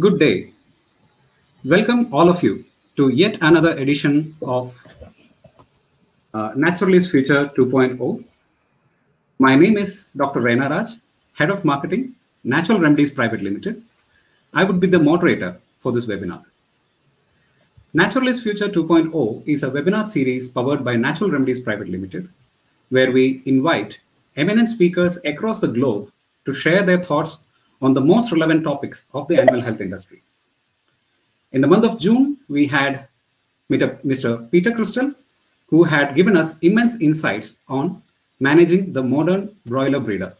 Good day. Welcome, all of you, to yet another edition of uh, Natural is Future 2.0. My name is Dr. Raina Raj, Head of Marketing, Natural Remedies Private Limited. I would be the moderator for this webinar. Natural is Future 2.0 is a webinar series powered by Natural Remedies Private Limited, where we invite eminent speakers across the globe to share their thoughts on the most relevant topics of the animal health industry. In the month of June, we had Mr. Peter Crystal, who had given us immense insights on managing the modern broiler breeder.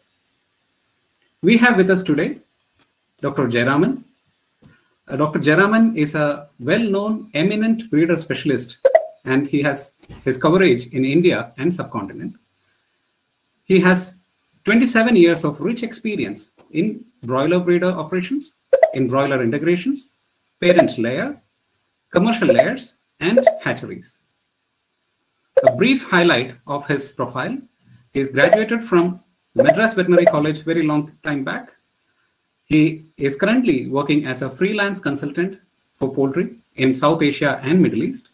We have with us today Dr. Jayaraman. Uh, Dr. Jayaraman is a well-known eminent breeder specialist and he has his coverage in India and subcontinent. He has 27 years of rich experience in broiler breeder operations, in broiler integrations, parent layer, commercial layers, and hatcheries. A brief highlight of his profile He is graduated from Madras Veterinary College very long time back. He is currently working as a freelance consultant for poultry in South Asia and Middle East.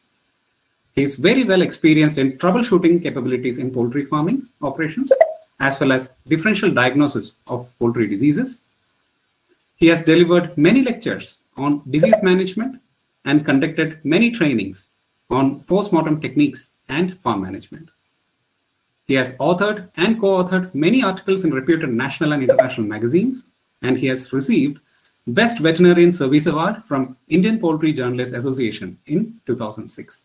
He is very well experienced in troubleshooting capabilities in poultry farming operations, as well as differential diagnosis of poultry diseases. He has delivered many lectures on disease management and conducted many trainings on post-mortem techniques and farm management. He has authored and co-authored many articles in reputed national and international magazines, and he has received Best Veterinarian Service Award from Indian Poultry Journalists Association in 2006.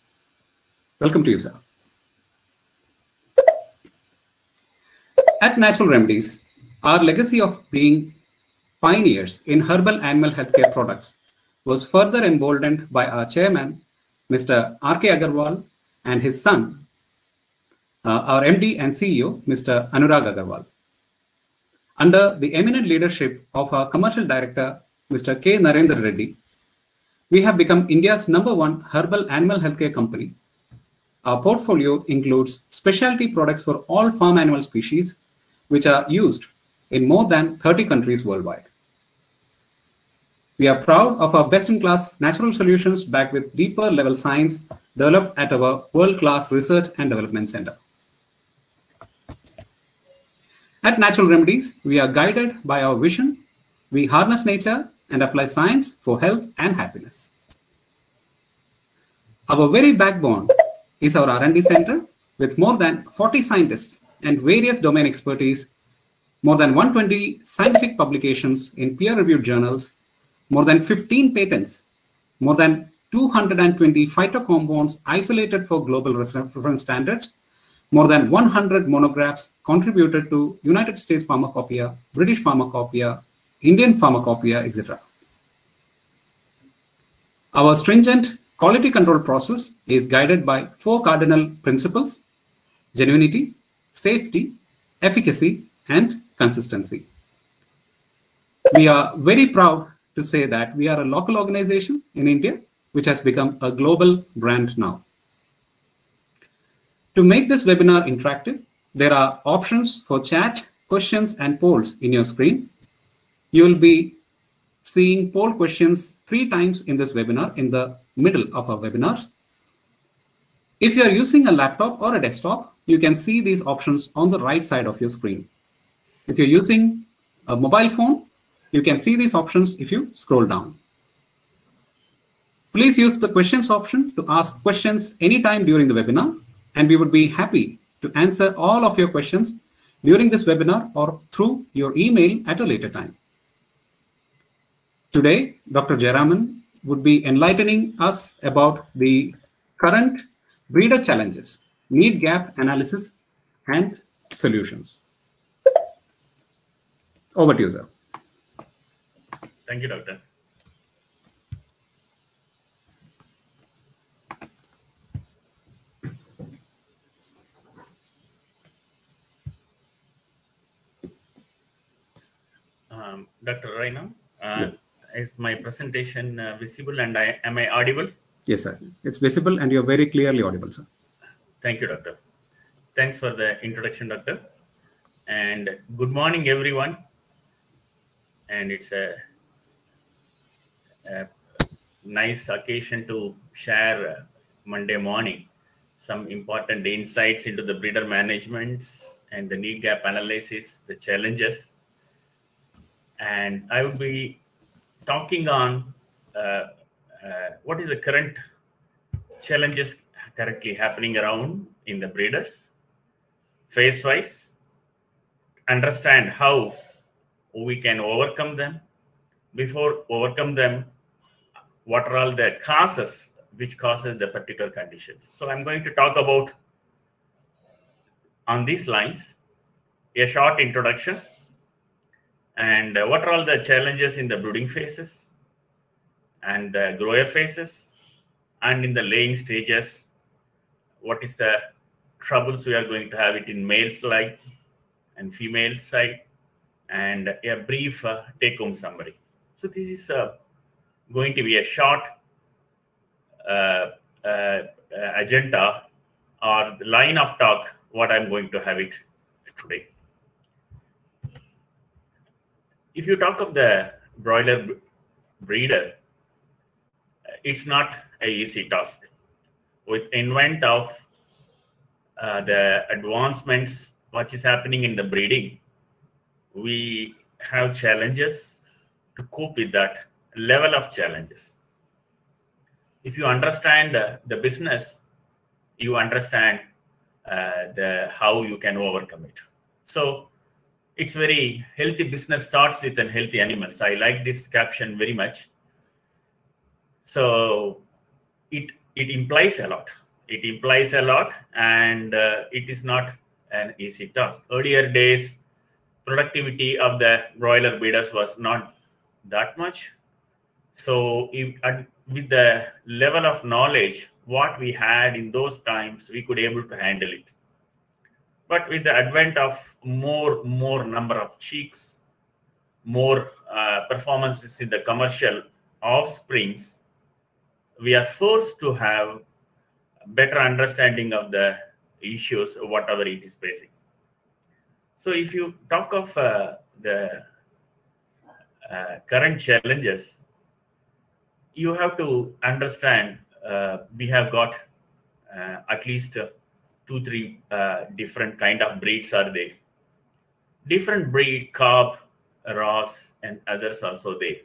Welcome to you, sir. At Natural Remedies, our legacy of being pioneers in herbal animal healthcare products was further emboldened by our chairman, Mr. R.K. Agarwal, and his son, uh, our MD and CEO, Mr. Anurag Agarwal. Under the eminent leadership of our commercial director, Mr. K. Narendra Reddy, we have become India's number one herbal animal healthcare company. Our portfolio includes specialty products for all farm animal species, which are used in more than 30 countries worldwide. We are proud of our best-in-class natural solutions backed with deeper level science developed at our world-class research and development center. At Natural Remedies, we are guided by our vision. We harness nature and apply science for health and happiness. Our very backbone is our R&D center with more than 40 scientists and various domain expertise, more than 120 scientific publications in peer-reviewed journals, more than 15 patents, more than 220 phytocompounds isolated for global reference standards, more than 100 monographs contributed to United States Pharmacopoeia, British Pharmacopoeia, Indian Pharmacopoeia, etc. Our stringent quality control process is guided by four cardinal principles, genuinity, safety, efficacy, and consistency. We are very proud to say that we are a local organization in India, which has become a global brand now. To make this webinar interactive, there are options for chat, questions, and polls in your screen. You will be seeing poll questions three times in this webinar in the middle of our webinars. If you are using a laptop or a desktop, you can see these options on the right side of your screen. If you're using a mobile phone, you can see these options if you scroll down. Please use the questions option to ask questions anytime during the webinar, and we would be happy to answer all of your questions during this webinar or through your email at a later time. Today, Dr. Jayaraman would be enlightening us about the current breeder challenges, need gap analysis, and solutions. Over to you, sir. Thank you, Doctor. Um, Dr. Raina, uh, yeah. is my presentation uh, visible and I, am I audible? Yes, sir. It's visible and you're very clearly audible, sir. Thank you, Doctor. Thanks for the introduction, Doctor. And good morning, everyone. And it's a a nice occasion to share uh, Monday morning some important insights into the breeder managements and the need gap analysis, the challenges. And I will be talking on uh, uh, what is the current challenges currently happening around in the breeders, phase wise, understand how we can overcome them. Before overcome them, what are all the causes which causes the particular conditions. So I'm going to talk about on these lines a short introduction and uh, what are all the challenges in the brooding phases and the grower phases and in the laying stages what is the troubles we are going to have it in males like and female side and a brief uh, take home summary so this is uh, going to be a short uh, uh, agenda or line of talk what i'm going to have it today if you talk of the broiler breeder, it's not a easy task. With invent of uh, the advancements, what is happening in the breeding, we have challenges to cope with that level of challenges. If you understand uh, the business, you understand uh, the how you can overcome it. So it's very healthy business starts with an healthy animals. I like this caption very much. So it it implies a lot. It implies a lot, and uh, it is not an easy task. Earlier days, productivity of the broiler breeders was not that much. So if, with the level of knowledge what we had in those times, we could able to handle it but with the advent of more more number of chicks more uh, performances in the commercial offsprings we are forced to have better understanding of the issues whatever it is facing. So if you talk of uh, the uh, current challenges you have to understand uh, we have got uh, at least two three uh, different kind of breeds are there. Different breed Cobb ross and others also there.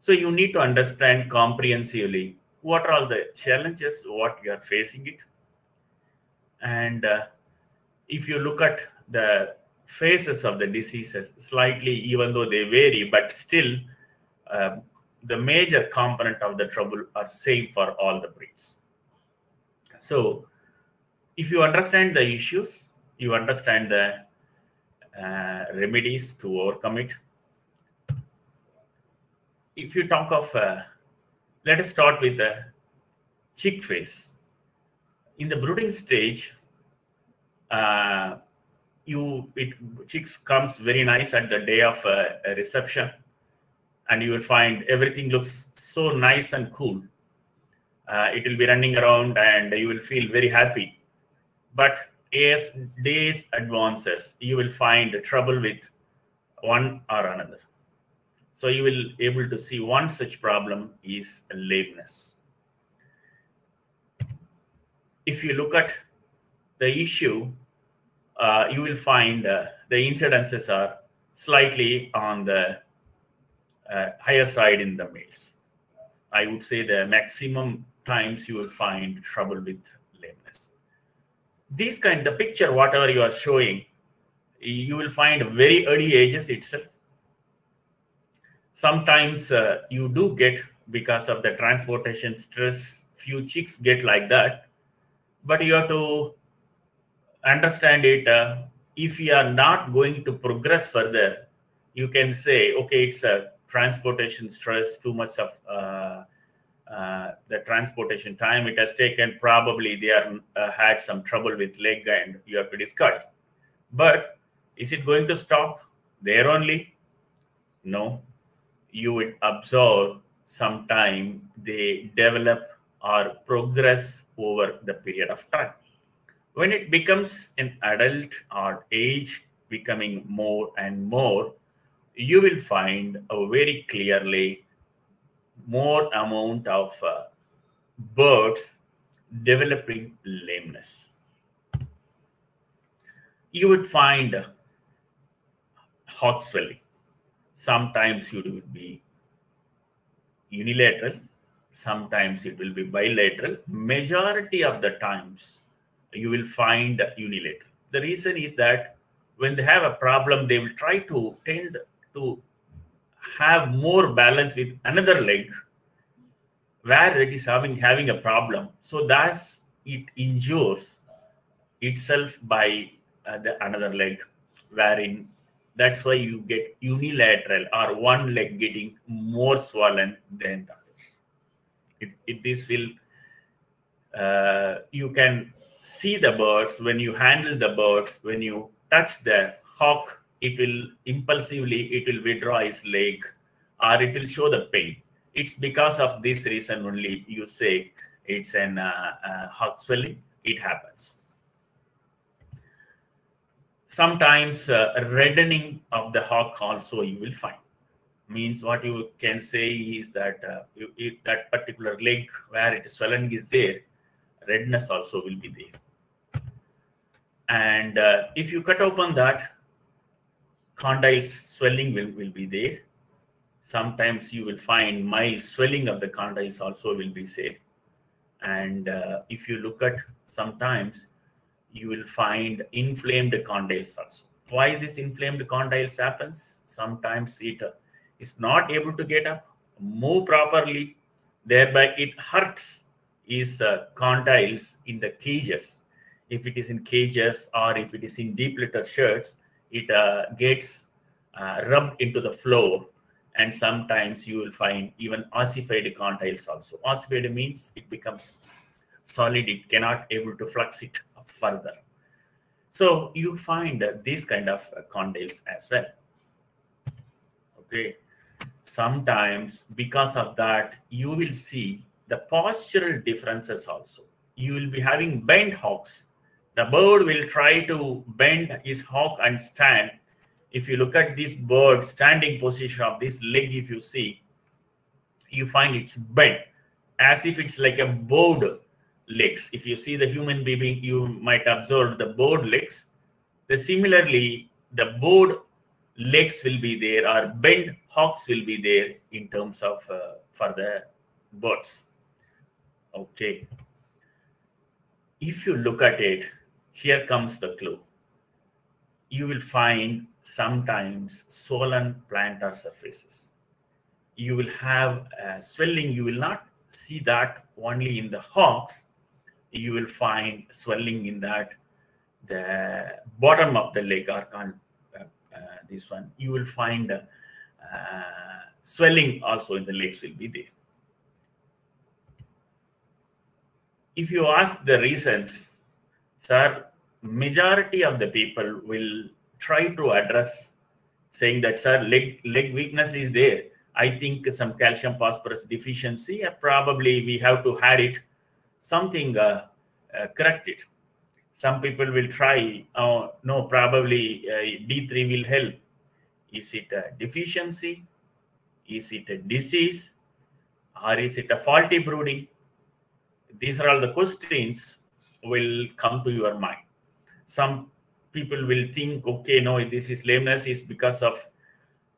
So you need to understand comprehensively what are all the challenges what you are facing it and uh, if you look at the phases of the diseases slightly even though they vary but still uh, the major component of the trouble are same for all the breeds so if you understand the issues, you understand the uh, remedies to overcome it. If you talk of, uh, let us start with the chick phase. In the brooding stage, uh, you it chicks comes very nice at the day of uh, reception, and you will find everything looks so nice and cool. Uh, it will be running around, and you will feel very happy but as days advances, you will find trouble with one or another. So you will able to see one such problem is lameness. If you look at the issue, uh, you will find uh, the incidences are slightly on the uh, higher side in the males. I would say the maximum times you will find trouble with lameness this kind the picture whatever you are showing you will find very early ages itself sometimes uh, you do get because of the transportation stress few chicks get like that. But you have to understand it uh, if you are not going to progress further you can say okay it's a transportation stress too much of uh, uh, the transportation time it has taken probably they are uh, had some trouble with leg and you have to discard. But is it going to stop there only? No you would observe some time they develop or progress over the period of time when it becomes an adult or age becoming more and more you will find a very clearly more amount of uh, birds developing lameness. You would find hot swelling. Sometimes it would be unilateral, sometimes it will be bilateral. Majority of the times, you will find unilateral. The reason is that when they have a problem, they will try to tend to have more balance with another leg where it is having having a problem so thus it injures itself by uh, the another leg wherein that's why you get unilateral or one leg getting more swollen than the others. It, it this will uh, you can see the birds. When you handle the birds when you touch the hock it will impulsively it will withdraw its leg or it will show the pain. It's because of this reason only you say it's an uh, uh, hock swelling. It happens sometimes uh, reddening of the hock also you will find. Means what you can say is that uh, that particular leg where it is swelling is there redness also will be there. And uh, if you cut open that condyle swelling will, will be there. Sometimes you will find mild swelling of the condyles also will be there. And uh, if you look at sometimes you will find inflamed condyles also. Why this inflamed condyles happens? Sometimes it uh, not able to get up move properly thereby it hurts is uh, condyles in the cages. If it is in cages or if it is in deep litter shirts it uh, gets uh, rubbed into the floor and sometimes you will find even ossified condyles also. Ossified means it becomes solid it cannot able to flux it further. So you find these kind of uh, condyles as well. Okay? Sometimes because of that you will see the postural differences also. You will be having bent hocks the bird will try to bend his hock and stand. If you look at this bird standing position of this leg if you see you find it's bent as if it's like a board legs if you see the human being you might observe the board legs the similarly the board legs will be there or bent hocks will be there in terms of uh, for the birds okay if you look at it here comes the clue you will find sometimes swollen plantar surfaces. You will have swelling. You will not see that only in the hocks. You will find swelling in that the bottom of the leg or uh, uh, this one. You will find uh, swelling also in the legs will be there. If you ask the reasons, sir, majority of the people will try to address saying that sir leg leg weakness is there i think some calcium phosphorus deficiency uh, probably we have to had it something uh, uh, corrected. Some people will try oh no probably uh, d3 will help. Is it a deficiency? Is it a disease? Or is it a faulty brooding? These are all the questions will come to your mind. Some people will think, okay, no, this is lameness is because of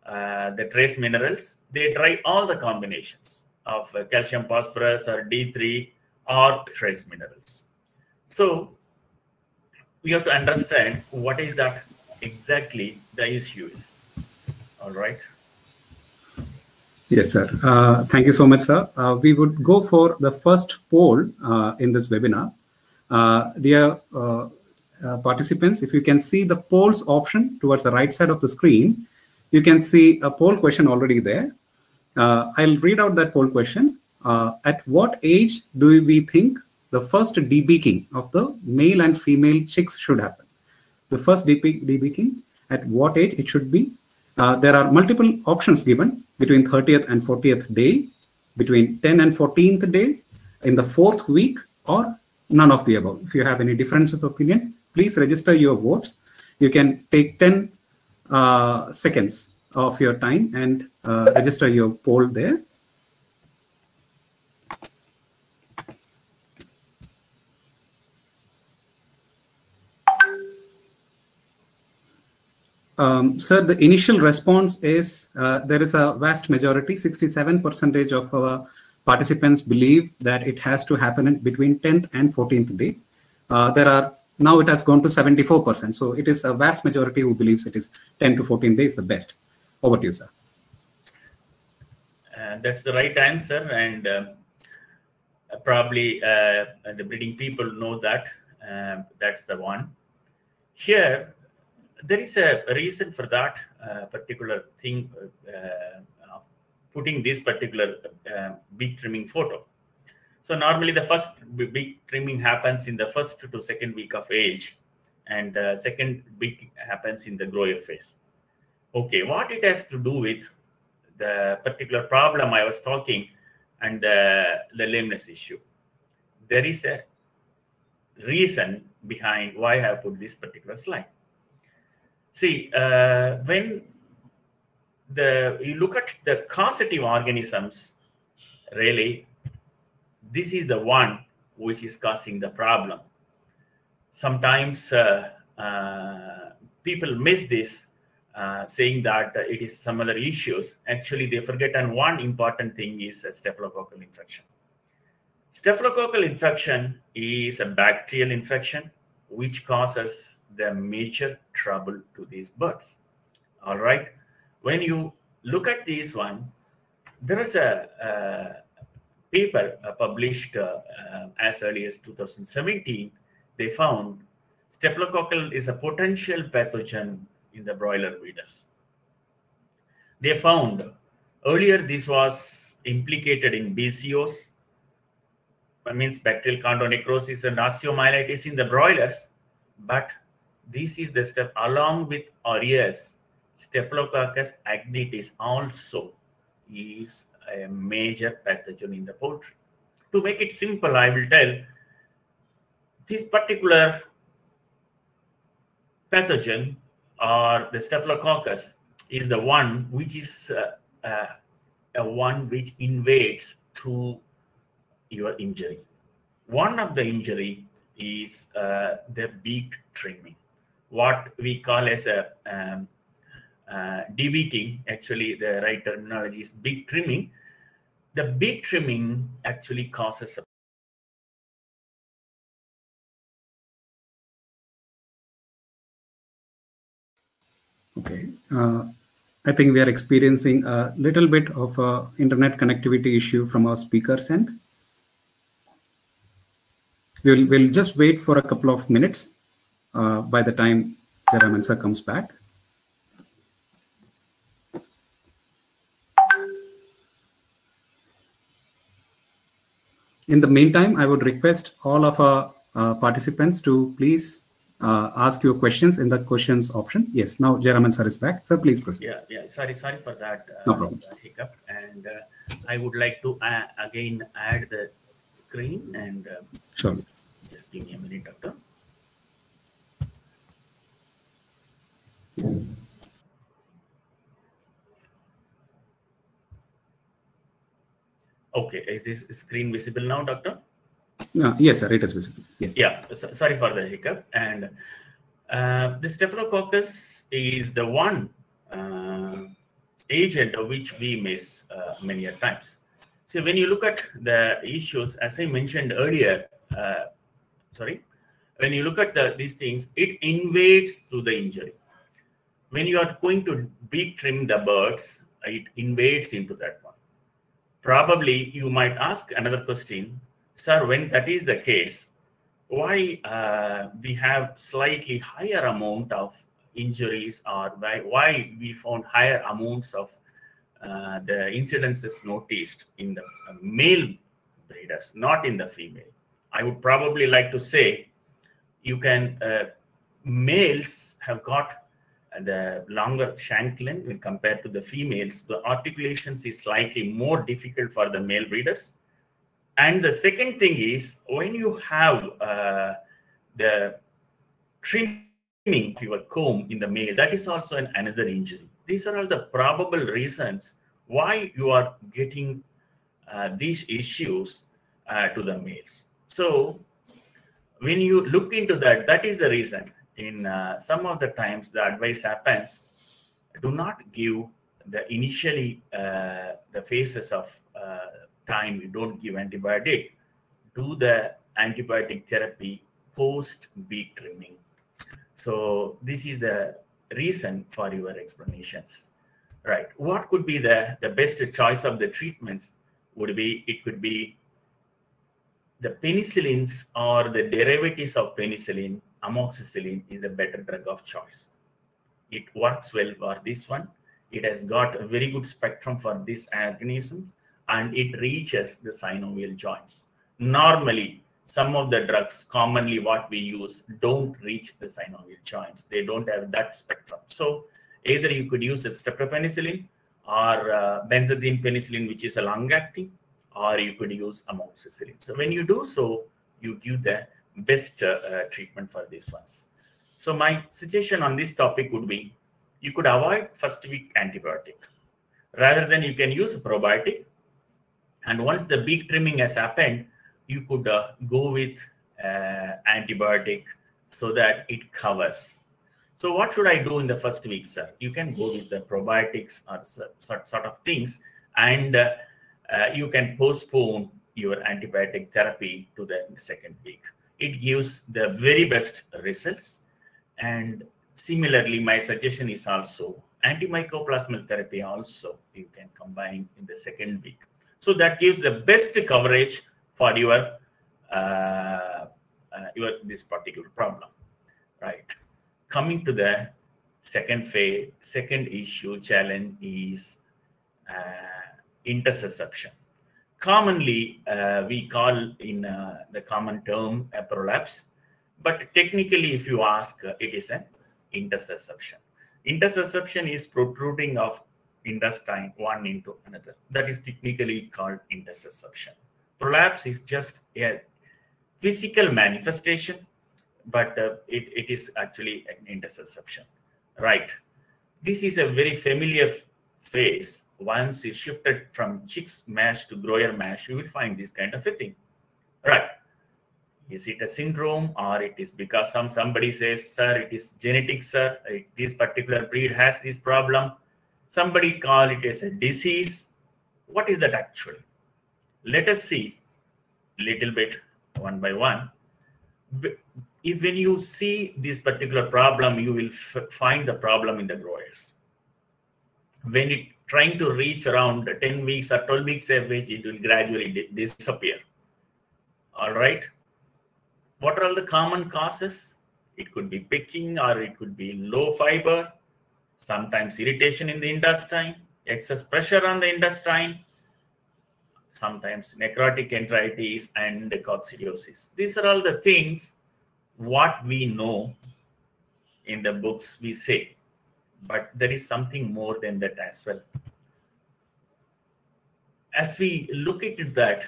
uh, the trace minerals. They try all the combinations of uh, calcium phosphorus or D3 or trace minerals. So we have to understand what is that exactly the issue is. All right. Yes, sir. Uh, thank you so much, sir. Uh, we would go for the first poll uh, in this webinar. Uh, dear uh, uh, participants, if you can see the polls option towards the right side of the screen, you can see a poll question already there. I'll read out that poll question. Uh, at what age do we think the first debeaking of the male and female chicks should happen? The first debeaking, at what age it should be? Uh, there are multiple options given between 30th and 40th day, between 10 and 14th day, in the fourth week, or none of the above. If you have any difference of opinion, please register your votes. You can take 10 uh, seconds of your time and uh, register your poll there. Um, sir, the initial response is uh, there is a vast majority, 67 percentage of our participants believe that it has to happen between 10th and 14th day. Uh, there are now it has gone to 74%. So it is a vast majority who believes it is 10 to 14 days the best. Over to you, sir. Uh, that's the right answer, and uh, probably uh, the breeding people know that uh, that's the one. Here, there is a reason for that uh, particular thing, uh, putting this particular beak trimming photo. So normally the first beak trimming happens in the first to second week of age, and second beak happens in the grower phase. Okay, what it has to do with the particular problem I was talking and the, the lameness issue. There is a reason behind why I put this particular slide. See, uh, when the you look at the causative organisms, really, this is the one which is causing the problem. Sometimes uh, uh, people miss this uh, saying that it is some other issues. Actually, they forget and one important thing is a staphylococcal infection. Staphylococcal infection is a bacterial infection which causes the major trouble to these birds. All right. When you look at this one, there is a, a paper uh, published uh, uh, as early as 2017. They found staphylococcal is a potential pathogen in the broiler breeders. They found earlier this was implicated in BCOs, that means bacterial chondronecrosis and osteomyelitis in the broilers, but this is the step along with aureus, Staphylococcus agnetis also is a major pathogen in the poultry. To make it simple, I will tell this particular pathogen or the staphylococcus is the one which is uh, uh, a one which invades through your injury. One of the injury is uh, the beak trimming, what we call as a um, uh, debeaking. Actually, the right terminology is beak trimming. The beak trimming actually causes a Okay. Uh, I think we are experiencing a little bit of a internet connectivity issue from our speakers end. We'll, we'll just wait for a couple of minutes uh, by the time Jayaraman sir comes back. In the meantime, I would request all of our uh, participants to please uh, ask your questions in the questions option. Yes, now Jayaraman sir is back. Sir, please proceed. Yeah, yeah. Sorry, sorry for that uh, no problem. hiccup. And uh, I would like to uh, again add the screen and uh, sure. Just give me a minute, doctor. Okay, is this screen visible now, doctor? Uh, yes, sir, it is visible. Yes. Yeah, so, sorry for the hiccup. And uh, the Staphylococcus is the one uh, agent of which we miss uh, many a times. So when you look at the issues, as I mentioned earlier, uh, sorry, when you look at the, these things, it invades through the injury. When you are going to beak trim the birds, it invades into that one. Probably you might ask another question, sir, when that is the case, why uh, we have slightly higher amount of injuries or why, why we found higher amounts of uh, the incidences noticed in the uh, male breeders, not in the female. I would probably like to say you can, uh, males have got the longer shank length when compared to the females. The articulations is slightly more difficult for the male breeders and the second thing is when you have uh, the trimming of your comb in the male, that is also an, another injury. These are all the probable reasons why you are getting uh, these issues uh, to the males. So when you look into that, that is the reason. In uh, some of the times the advice happens do not give the initially uh, the phases of uh, time you don't give antibiotic. Do the antibiotic therapy post beak trimming. So this is the reason for your explanations. Right. What could be the the best choice of the treatments would be it could be the penicillins or the derivatives of penicillin amoxicillin is the better drug of choice. It works well for this one. It has got a very good spectrum for this organism and it reaches the synovial joints. Normally some of the drugs commonly what we use don't reach the synovial joints. They don't have that spectrum. So either you could use a streptopenicillin or uh, benzathine penicillin which is a long acting or you could use amoxicillin. So when you do so you give the best uh, treatment for these ones. So my suggestion on this topic would be you could avoid first week antibiotic. Rather than you can use a probiotic and once the beak trimming has happened you could uh, go with uh, antibiotic so that it covers. So what should i do in the first week sir? You can go with the probiotics or sort, sort of things and uh, uh, you can postpone your antibiotic therapy to the second week it gives the very best results. And similarly my suggestion is also antimycoplasmal therapy also you can combine in the second week. So that gives the best coverage for your uh, uh, your this particular problem right? Coming to the second phase second issue challenge is uh, intussusception commonly uh, we call in uh, the common term a prolapse. But technically if you ask uh, it is an intussusception intussusception is protruding of intestine one into another. That is technically called intussusception prolapse is just a physical manifestation but uh, it, it is actually an intussusception right. This is a very familiar phase once you shifted from Chick's mash to grower mash, you will find this kind of a thing. Right. Is it a syndrome or it is because some somebody says, sir, it is genetic, sir, it, this particular breed has this problem. Somebody call it as a disease. What is that actually? Let us see little bit one by one. If when you see this particular problem, you will find the problem in the growers. When it trying to reach around 10 weeks or 12 weeks average, it will gradually di disappear. All right. What are all the common causes? It could be picking or it could be low fiber, sometimes irritation in the intestine, excess pressure on the intestine, sometimes necrotic enteritis and coccidiosis. These are all the things what we know in the books we say but there is something more than that as well. As we look at that,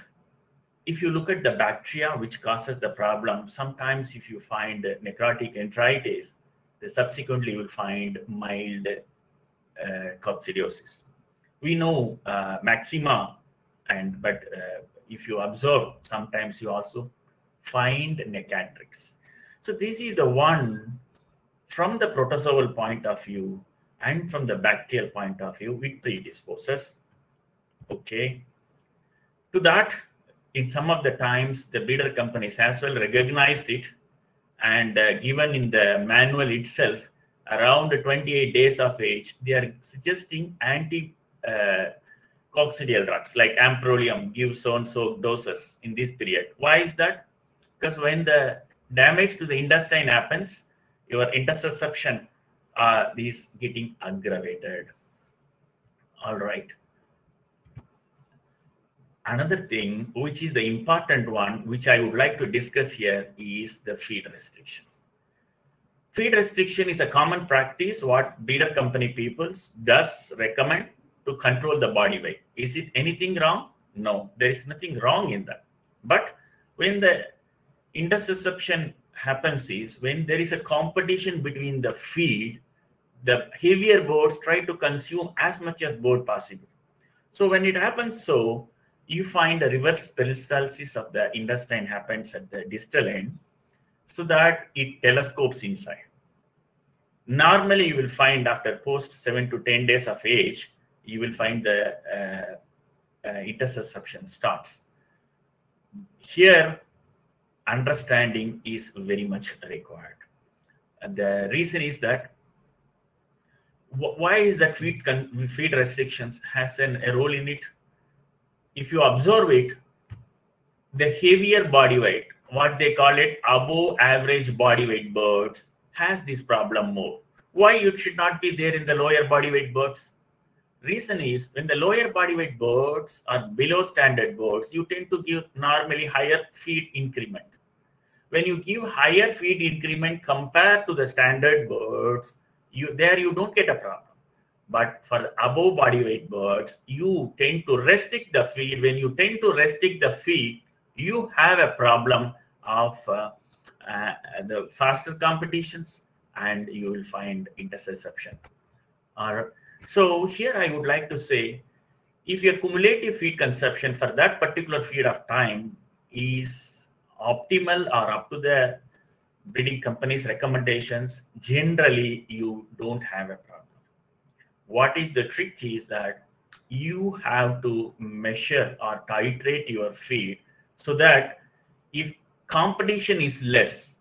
if you look at the bacteria which causes the problem, sometimes if you find necrotic enteritis, then subsequently will find mild uh, coccidiosis. We know uh, maxima, and but uh, if you observe, sometimes you also find necatrix. So this is the one from the protozoal point of view and from the bacterial point of view, it predisposes. Okay. To that, in some of the times, the breeder companies as well recognized it and uh, given in the manual itself, around 28 days of age, they are suggesting anti uh, coccidial drugs like amprolium give so and so doses in this period. Why is that? Because when the damage to the intestine happens, your intussusception are these getting aggravated. All right. Another thing, which is the important one, which I would like to discuss here, is the feed restriction. Feed restriction is a common practice what breeder company people does recommend to control the body weight. Is it anything wrong? No, there is nothing wrong in that. But when the intussusception happens is when there is a competition between the feed, the heavier boards try to consume as much as board possible. So when it happens so, you find a reverse peristalsis of the intestine happens at the distal end so that it telescopes inside. Normally, you will find after post seven to 10 days of age, you will find the uh, uh, intussusception starts. Here, understanding is very much required. And the reason is that why is that feed feed restrictions has an, a role in it? If you observe it, the heavier body weight, what they call it above average body weight birds, has this problem more. Why it should not be there in the lower body weight birds? Reason is when the lower body weight birds are below standard birds, you tend to give normally higher feed increment. When you give higher feed increment compared to the standard birds, you there you don't get a problem. But for above body weight birds, you tend to restrict the feed. When you tend to restrict the feed, you have a problem of uh, uh, the faster competitions and you will find intussusception. Or, so here I would like to say, if your cumulative feed consumption for that particular feed of time is optimal or up to the breeding company's recommendations, generally you don't have a problem. What is the trick is that you have to measure or titrate your feed so that if competition is less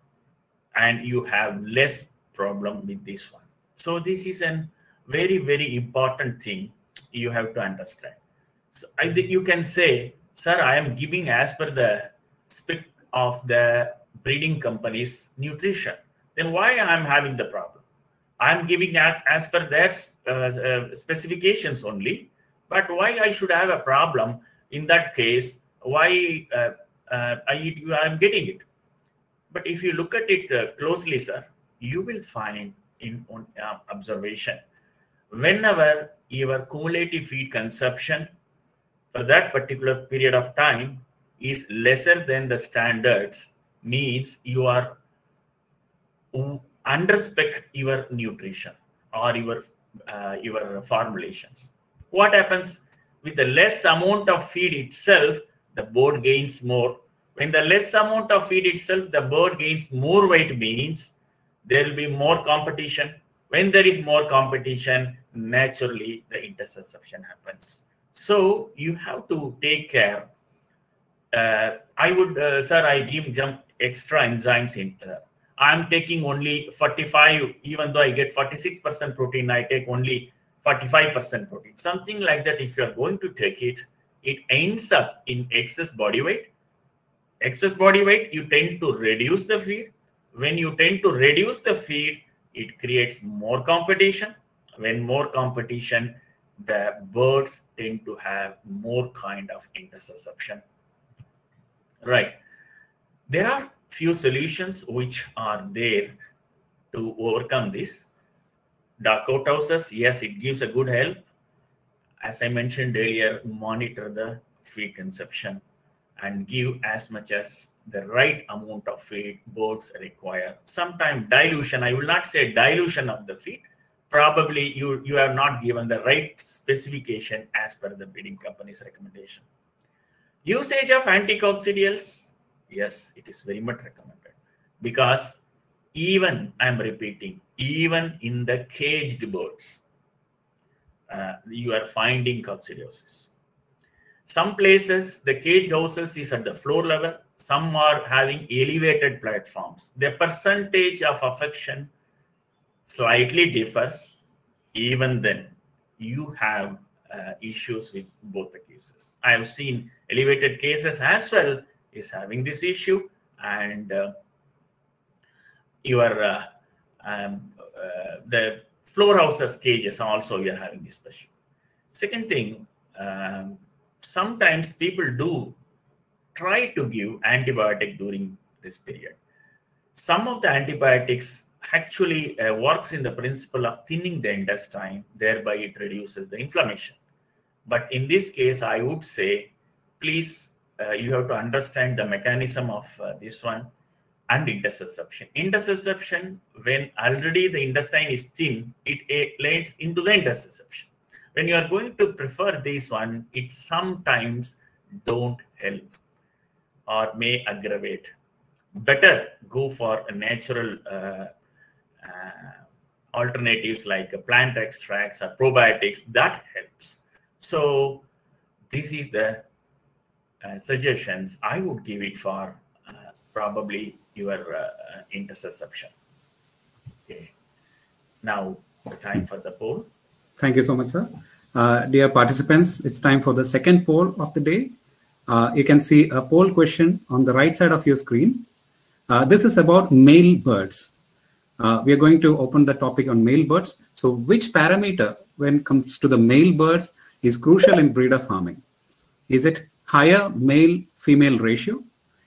and you have less problem with this one. So this is a very, very important thing you have to understand. So I think you can say, sir, I am giving as per the spec of the breeding company's nutrition. Then why I'm having the problem? I'm giving as per their uh, uh, specifications only. But why I should have a problem in that case? Why uh, uh I, I'm getting it? But if you look at it uh, closely, sir, you will find in uh, observation whenever your cumulative feed consumption for that particular period of time is lesser than the standards means you are underspec your nutrition or your uh, your formulations. What happens with the less amount of feed itself the bird gains more. When the less amount of feed itself the bird gains more weight means there will be more competition. When there is more competition naturally the intussusception happens. So you have to take care i would uh, sir i give jump extra enzymes in there. I'm taking only 45, even though I get 46% protein, I take only 45% protein. Something like that, if you're going to take it, it ends up in excess body weight. Excess body weight, you tend to reduce the feed. When you tend to reduce the feed, it creates more competition. When more competition, the birds tend to have more kind of intussusception. Right there are few solutions which are there to overcome this. Dark houses, yes, it gives a good help. As I mentioned earlier, monitor the feed consumption and give as much as the right amount of feed birds require. Sometimes dilution, I will not say dilution of the feed. Probably you, you have not given the right specification as per the breeding company's recommendation. Usage of anticoccidials, yes it is very much recommended. Because even i'm repeating even in the caged birds uh, you are finding coccidiosis. Some places the caged houses is at the floor level. Some are having elevated platforms. The percentage of affection slightly differs even then. You have uh, issues with both the cases. I have seen elevated cases as well is having this issue and uh, your uh, um, uh, the floor houses cages also you are having this issue. Second thing um, sometimes people do try to give antibiotic during this period. Some of the antibiotics actually uh, works in the principle of thinning the intestine thereby it reduces the inflammation but in this case i would say please uh, you have to understand the mechanism of uh, this one and intussusception. Intussusception, when already the intestine is thin, it leads into the intussusception. When you are going to prefer this one, it sometimes don't help or may aggravate. Better go for natural uh, uh, alternatives like plant extracts or probiotics, that helps. So this is the uh, suggestions I would give it for uh, probably your uh, interception. Okay. Now the time for the poll. Thank you so much, sir. Uh, dear participants, it's time for the second poll of the day. Uh, you can see a poll question on the right side of your screen. Uh, this is about male birds. we are going to open the topic on male birds. So which parameter when it comes to the male birds is crucial in breeder farming? Is it higher male-female ratio?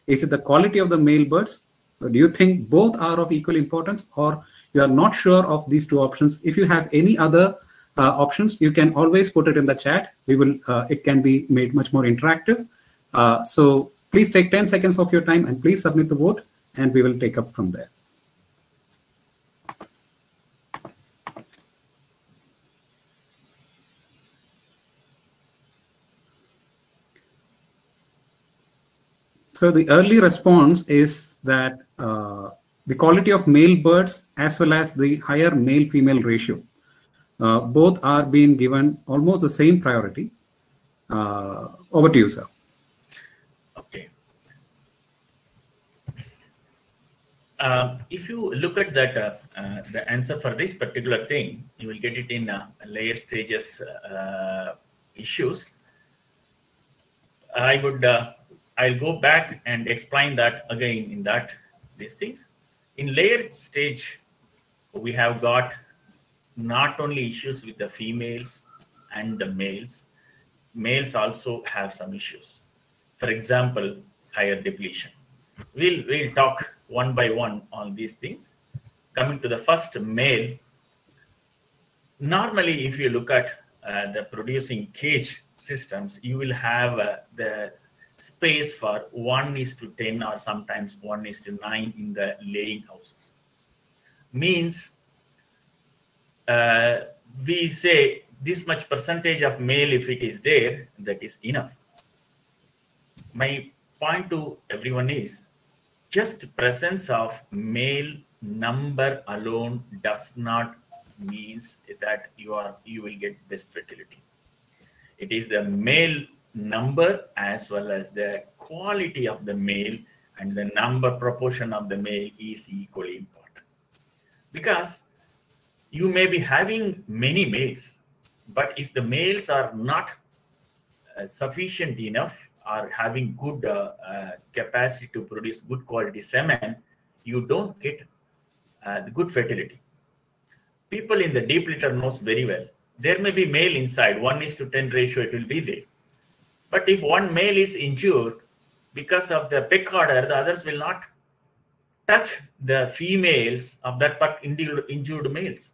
Is it the quality of the male birds? Or do you think both are of equal importance or you are not sure of these two options? If you have any other uh, options, you can always put it in the chat. We will. Uh, it can be made much more interactive. Uh, so please take 10 seconds of your time and please submit the vote and we will take up from there. So the early response is that uh, the quality of male birds as well as the higher male-female ratio, uh, both are being given almost the same priority. Uh, over to you, sir. Okay. Uh, if you look at that, uh, uh, the answer for this particular thing, you will get it in layer stages issues. I would I'll go back and explain that again in that these things. In layered stage, we have got not only issues with the females and the males, males also have some issues. For example, higher depletion. We'll, we'll talk one by one on these things. Coming to the first male, normally if you look at uh, the producing cage systems, you will have uh, the space for 1 is to 10 or sometimes 1 is to 9 in the laying houses. Means uh, we say this much percentage of male, if it is there, that is enough. My point to everyone is just presence of male number alone does not means that you are you will get best fertility. It is the male number as well as the quality of the male and the number proportion of the male is equally important. Because you may be having many males but if the males are not uh, sufficient enough or having good uh, uh, capacity to produce good quality semen you don't get uh, the good fertility. People in the deep litter knows very well. There may be male inside. 1 is to 10 ratio it will be there but if one male is injured because of the peck order, the others will not touch the females of that particular injured males.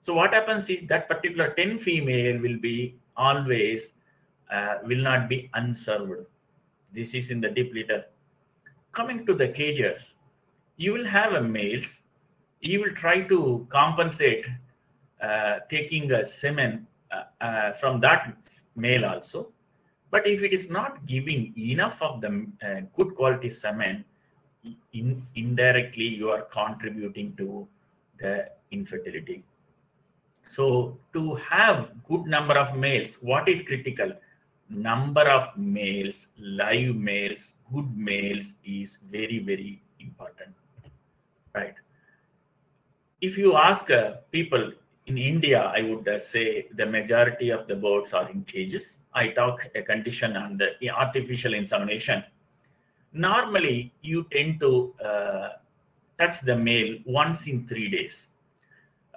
So what happens is that particular 10 female will be always, uh, will not be unserved. This is in the deep litter. Coming to the cages, you will have a males. You will try to compensate uh, taking a semen uh, uh from that male also but if it is not giving enough of the uh, good quality semen, in, indirectly you are contributing to the infertility. So to have good number of males, what is critical? Number of males, live males, good males is very, very important, right? If you ask uh, people in India, I would uh, say the majority of the birds are in cages I talk a condition on the artificial insemination, normally you tend to uh, touch the male once in three days.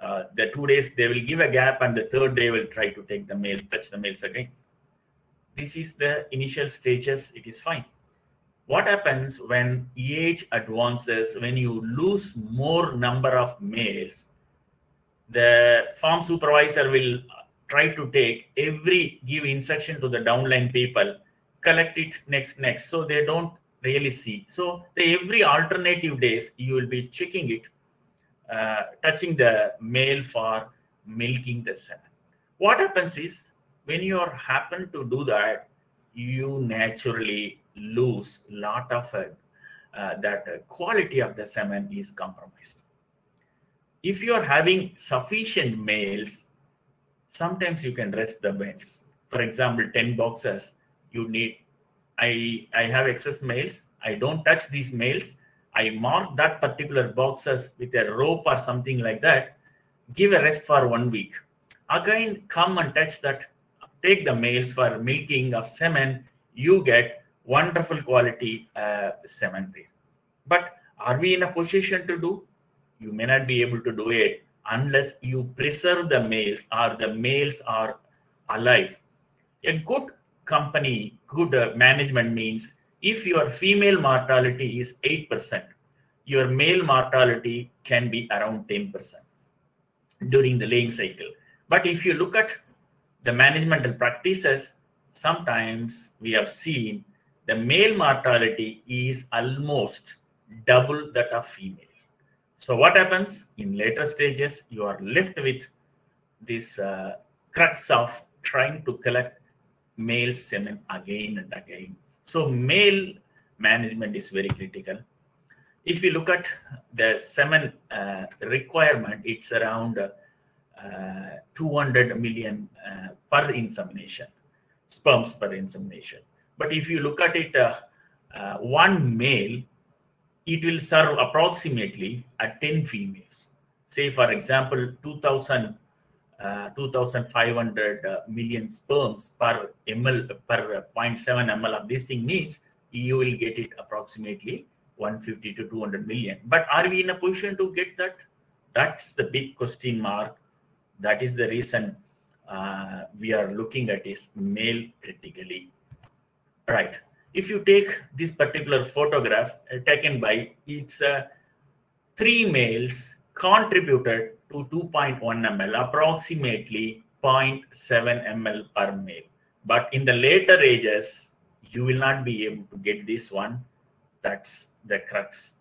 Uh, the two days they will give a gap, and the third day will try to take the male, touch the males again. This is the initial stages, it is fine. What happens when age advances, when you lose more number of males, the farm supervisor will try to take every give instruction to the downline people collect it next next. So they don't really see. So the every alternative days you will be checking it uh, touching the male for milking the semen what happens is when you are happen to do that you naturally lose lot of uh, uh, that quality of the semen is compromised if you are having sufficient males, sometimes you can rest the males. For example, 10 boxes, you need, I, I have excess males. I don't touch these males. I mark that particular boxes with a rope or something like that. Give a rest for one week. Again, come and touch that. Take the males for milking of semen. You get wonderful quality uh, semen there. But are we in a position to do? You may not be able to do it unless you preserve the males or the males are alive. A good company, good uh, management means if your female mortality is 8%, your male mortality can be around 10% during the laying cycle. But if you look at the managemental practices, sometimes we have seen the male mortality is almost double that of female. So what happens in later stages? You are left with this uh, crux of trying to collect male semen again and again. So male management is very critical. If you look at the semen uh, requirement, it's around uh, 200 million uh, per insemination, sperms per insemination. But if you look at it, uh, uh, one male, it will serve approximately at 10 females. Say, for example, 2000 uh, 2500 uh, million sperms per ml per 0.7 ml of this thing means you will get it approximately 150 to 200 million. But are we in a position to get that? That's the big question mark. That is the reason uh, we are looking at is male critically. Right if you take this particular photograph taken by it's uh, three males contributed to 2.1 ml, approximately 0.7 ml per male. But in the later ages, you will not be able to get this one. That's the crux.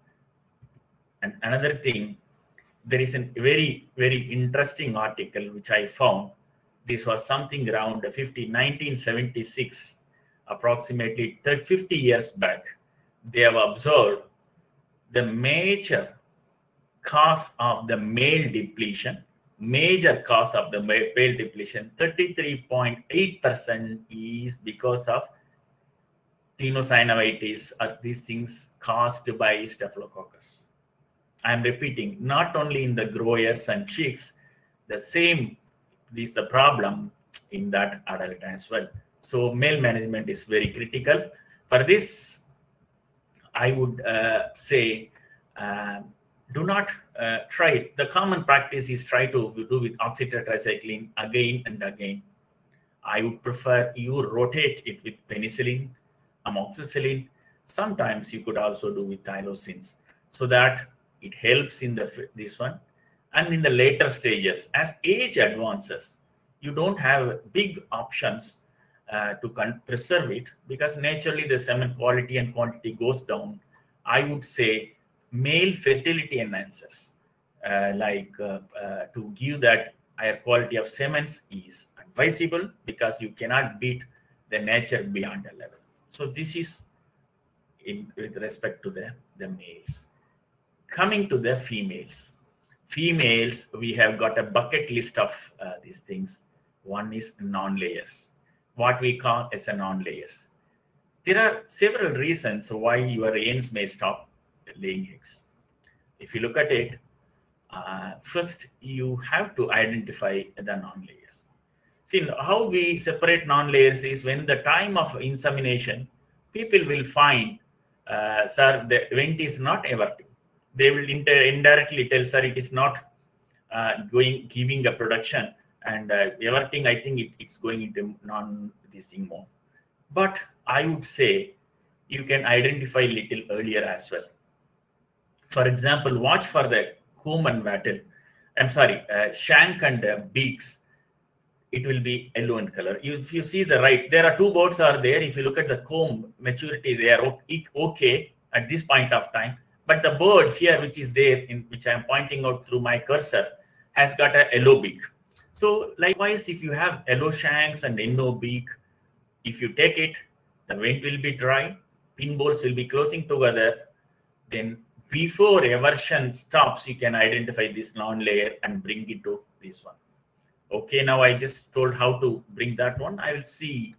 And another thing, there is a very, very interesting article which I found. This was something around 50, 1976, approximately 50 years back. They have observed the major cause of the male depletion, major cause of the male depletion, 33.8% is because of tenosynovitis or these things caused by staphylococcus. I'm repeating, not only in the growers and chicks, the same is the problem in that adult as well. So male management is very critical. For this, I would uh, say uh, do not uh, try it. The common practice is try to do with oxytetracycline again and again. I would prefer you rotate it with penicillin, amoxicillin. Sometimes you could also do with tylosins so that it helps in the this one. And in the later stages, as age advances, you don't have big options uh, to preserve it because naturally the semen quality and quantity goes down. I would say male fertility enhancers, uh, like uh, uh, to give that higher quality of semens is advisable because you cannot beat the nature beyond a level. So this is in with respect to the, the males. Coming to the females. Females, we have got a bucket list of uh, these things. One is non-layers, what we call as a non-layers. There are several reasons why your hens may stop laying eggs. If you look at it, uh, first you have to identify the non-layers. See, how we separate non-layers is when the time of insemination, people will find, uh, sir, the vent is not everting. They will indirectly tell, sir, it is not uh, going, giving a production. And uh, everting, I think it, it's going into non this thing more. But I would say you can identify little earlier as well. For example, watch for the comb and wattle. I'm sorry, uh, shank and uh, beaks. It will be yellow in color. If you see the right, there are two boards are there. If you look at the comb maturity, they are okay at this point of time. But the bird here, which is there, in which I'm pointing out through my cursor, has got a yellow beak. So likewise, if you have yellow shanks and yellow beak, if you take it, the vent will be dry, pin bones will be closing together, then before eversion stops, you can identify this non-layer and bring it to this one. Okay, now I just told how to bring that one. I will see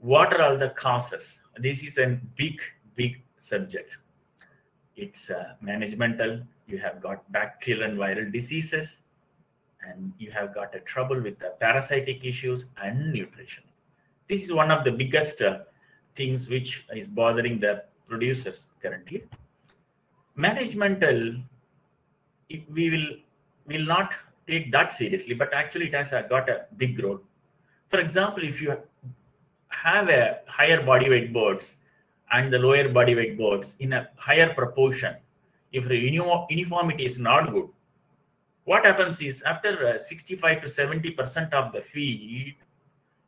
what are all the causes. This is a big, big subject. It's uh, managemental. You have got bacterial and viral diseases, and you have got a trouble with the parasitic issues and nutrition. This is one of the biggest uh, things which is bothering the producers currently. Managemental, we will will not take that seriously, but actually it has uh, got a big role. For example, if you have a higher body weight birds and the lower body weight birds in a higher proportion, if the uniformity is not good, what happens is after uh, 65 to 70 percent of the feed,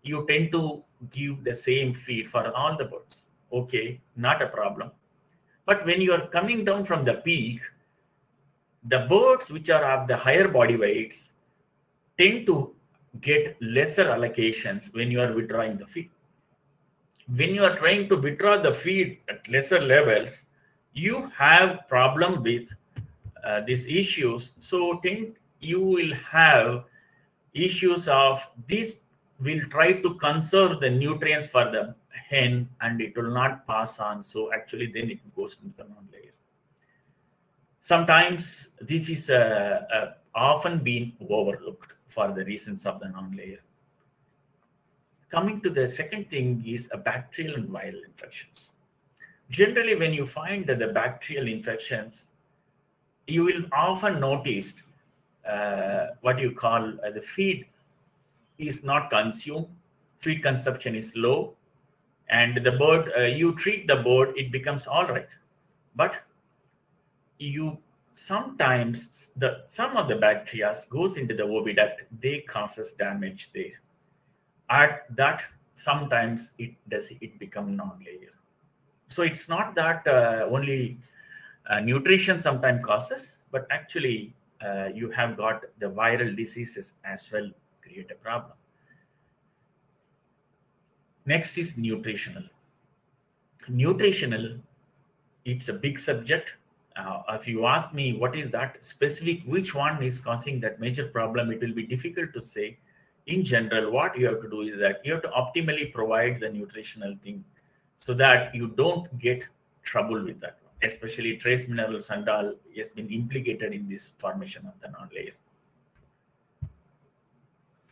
you tend to give the same feed for all the birds. Okay, not a problem. But when you are coming down from the peak, the birds which are of the higher body weights tend to get lesser allocations when you are withdrawing the feed. When you are trying to withdraw the feed at lesser levels, you have problem with uh, these issues. So think you will have issues of this will try to conserve the nutrients for the hen and it will not pass on. So actually then it goes into the non-layer. Sometimes this is uh, uh, often been overlooked for the reasons of the non-layer. Coming to the second thing is a bacterial and viral infections. Generally, when you find that the bacterial infections, you will often notice uh, what you call uh, the feed is not consumed, feed consumption is low, and the bird, uh, you treat the bird, it becomes all right. But you sometimes the some of the bacteria goes into the oviduct, they causes damage there. At that, sometimes it does it become non-layer. So it's not that uh, only uh, nutrition sometimes causes, but actually uh, you have got the viral diseases as well create a problem. Next is nutritional. Nutritional, it's a big subject. Uh, if you ask me what is that specific, which one is causing that major problem, it will be difficult to say. In general, what you have to do is that you have to optimally provide the nutritional thing so that you don't get trouble with that one. Especially trace minerals and all has been implicated in this formation of the non-layer.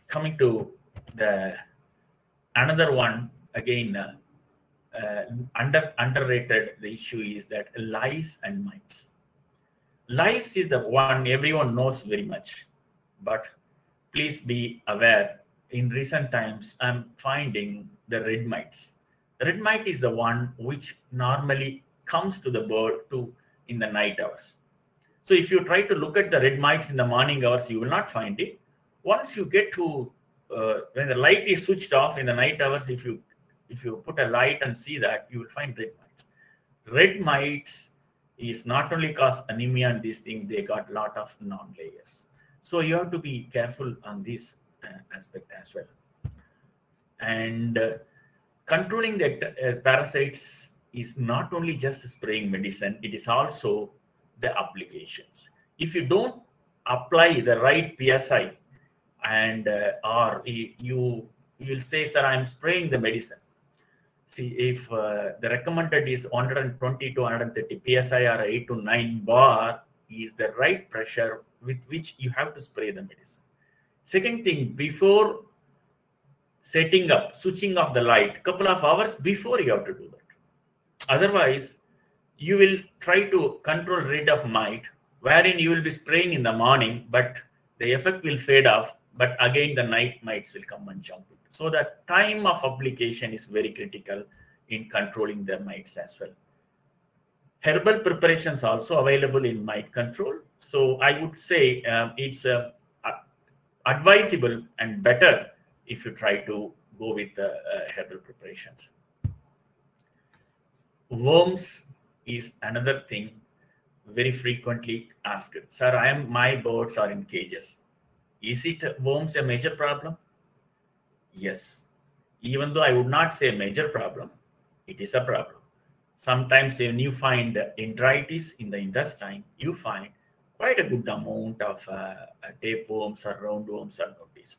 Coming to the another one again uh, uh, under underrated the issue is that lice and mites. Lice is the one everyone knows very much but please be aware in recent times i'm finding the red mites. Red mite is the one which normally comes to the bird to in the night hours so if you try to look at the red mites in the morning hours you will not find it once you get to uh, when the light is switched off in the night hours, if you if you put a light and see that, you will find red mites. Red mites is not only cause anemia and these things, they got a lot of non-layers. So you have to be careful on this uh, aspect as well. And uh, controlling the uh, parasites is not only just spraying medicine, it is also the applications. If you don't apply the right PSI and uh, or you you will say sir i'm spraying the medicine. See if uh, the recommended is 120 to 130 psi or 8 to 9 bar is the right pressure with which you have to spray the medicine. Second thing before setting up switching off the light couple of hours before you have to do that otherwise you will try to control rate of mite wherein you will be spraying in the morning but the effect will fade off but again the night mites will come and jump. So the time of application is very critical in controlling the mites as well. Herbal preparations also available in mite control. So I would say um, it's uh, advisable and better if you try to go with the uh, herbal preparations. Worms is another thing very frequently asked. Sir, I am my birds are in cages. Is it worms a major problem? Yes. Even though I would not say major problem, it is a problem. Sometimes when you find enteritis in the intestine, you find quite a good amount of uh, tapeworms or roundworms are noticed.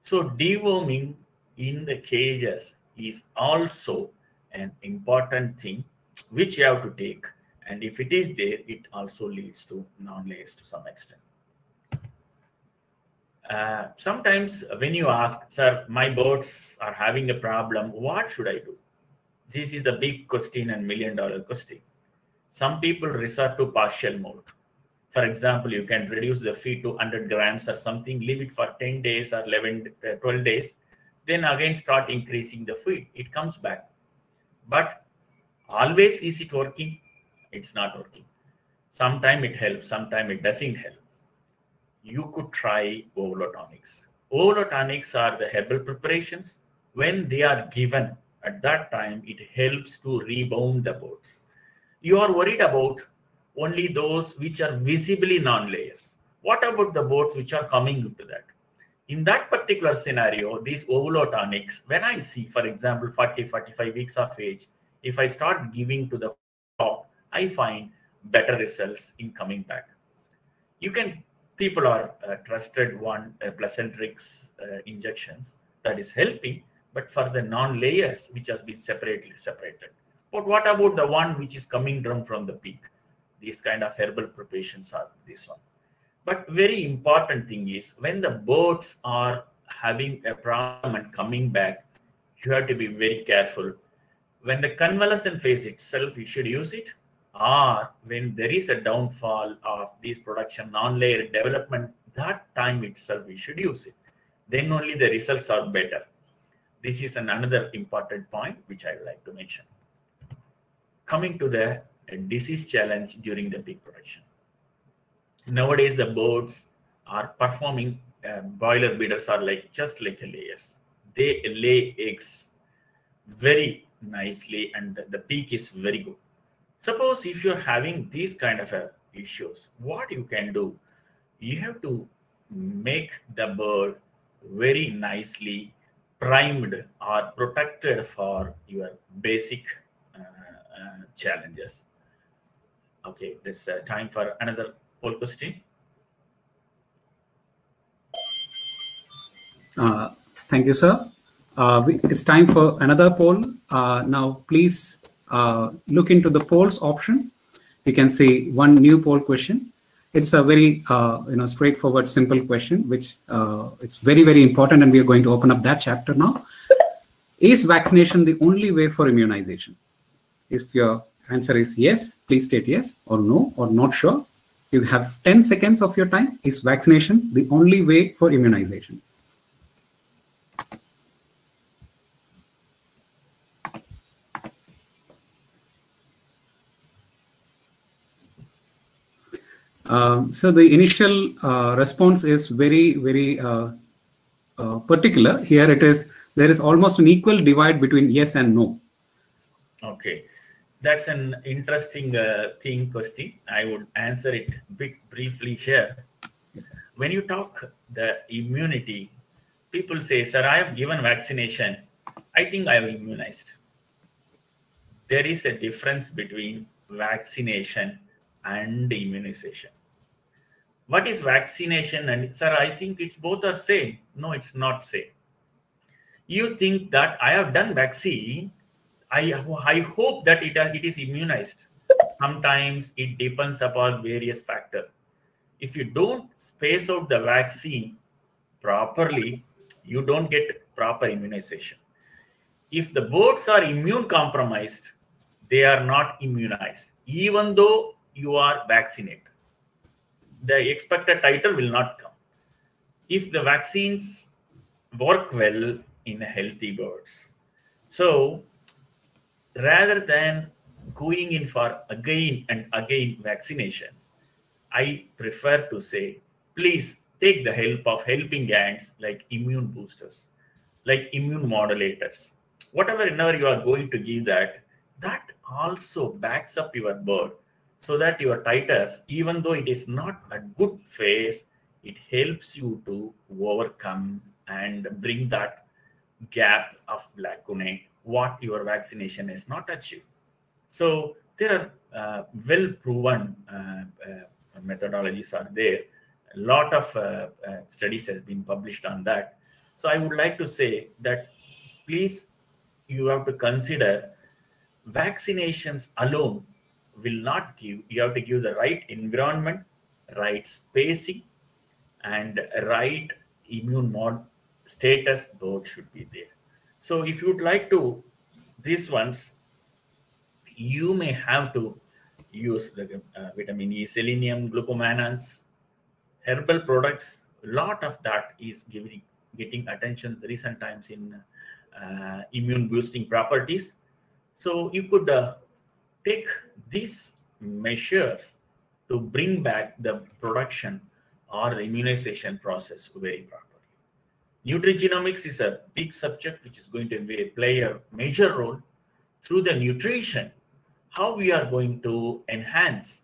So deworming in the cages is also an important thing which you have to take. And if it is there, it also leads to non-layers to some extent. Uh, sometimes when you ask, sir, my birds are having a problem, what should I do? This is the big question and million dollar question. Some people resort to partial mode. For example, you can reduce the feed to 100 grams or something, leave it for 10 days or 11, uh, 12 days, then again start increasing the feed. It comes back. But always is it working? It's not working. Sometime it helps, sometime it doesn't help you could try ovolotonics. Ovolotonics are the herbal preparations. When they are given at that time, it helps to rebound the boards. You are worried about only those which are visibly non-layers. What about the boards which are coming into that? In that particular scenario, these ovolotonics, when I see, for example, 40, 45 weeks of age, if I start giving to the top, I find better results in coming back. You can people are uh, trusted one uh, Placentrex uh, injections that is helping, but for the non-layers which has been separately separated. But what about the one which is coming down from the peak? These kind of herbal preparations are this one. But very important thing is when the birds are having a problem and coming back, you have to be very careful. When the convalescent phase itself, you should use it or when there is a downfall of this production non-layer development, that time itself we should use it. Then only the results are better. This is an another important point which I would like to mention. Coming to the disease challenge during the peak production. Nowadays, the birds are performing, uh, broiler breeders are like just like layers. They lay eggs very nicely and the peak is very good Suppose if you're having these kind of uh, issues, what you can do, you have to make the bird very nicely primed or protected for your basic uh, uh, challenges. Okay, this uh, time for another poll question. Uh, thank you, sir. Uh, it's time for another poll. Uh, now, please uh, look into the polls option, you can see one new poll question. It's a very uh, you know straightforward, simple question, which it's very very important, and we are going to open up that chapter now. Is vaccination the only way for immunization? If your answer is yes, please state yes or no or not sure. You have 10 seconds of your time. Is vaccination the only way for immunization? Um, so the initial uh, response is very, very uh, uh, particular. Here it is, there is almost an equal divide between yes and no. Okay. That's an interesting uh, thing, question. I would answer it bit briefly here. When you talk the immunity, people say, sir, I have given vaccination. I think I am immunized. There is a difference between vaccination and immunization what is vaccination? And sir i think it's both are same. No it's not same. You think that i have done vaccine. I i hope that it, it is immunized. Sometimes it depends upon various factors. If you don't space out the vaccine properly you don't get proper immunization. If the birds are immune compromised they are not immunized even though you are vaccinated the expected title will not come. If the vaccines work well in healthy birds. So rather than going in for again and again vaccinations, I prefer to say, please take the help of helping ants like immune boosters, like immune modulators. Whatever you are going to give that, that also backs up your bird so that your titers, even though it is not a good phase, it helps you to overcome and bring that gap of lacunae, what your vaccination is not achieved. So there are uh, well proven uh, uh, methodologies are there. A lot of uh, studies has been published on that. So I would like to say that please you have to consider vaccinations alone will not give you have to give the right environment right spacing and right immune mod status both should be there. So if you would like to these ones you may have to use the uh, vitamin e selenium glucomannan herbal products. A lot of that is giving getting attention recent times in uh, immune boosting properties. So you could uh, take these measures to bring back the production or the immunization process very properly. Nutrigenomics is a big subject which is going to play a major role through the nutrition, how we are going to enhance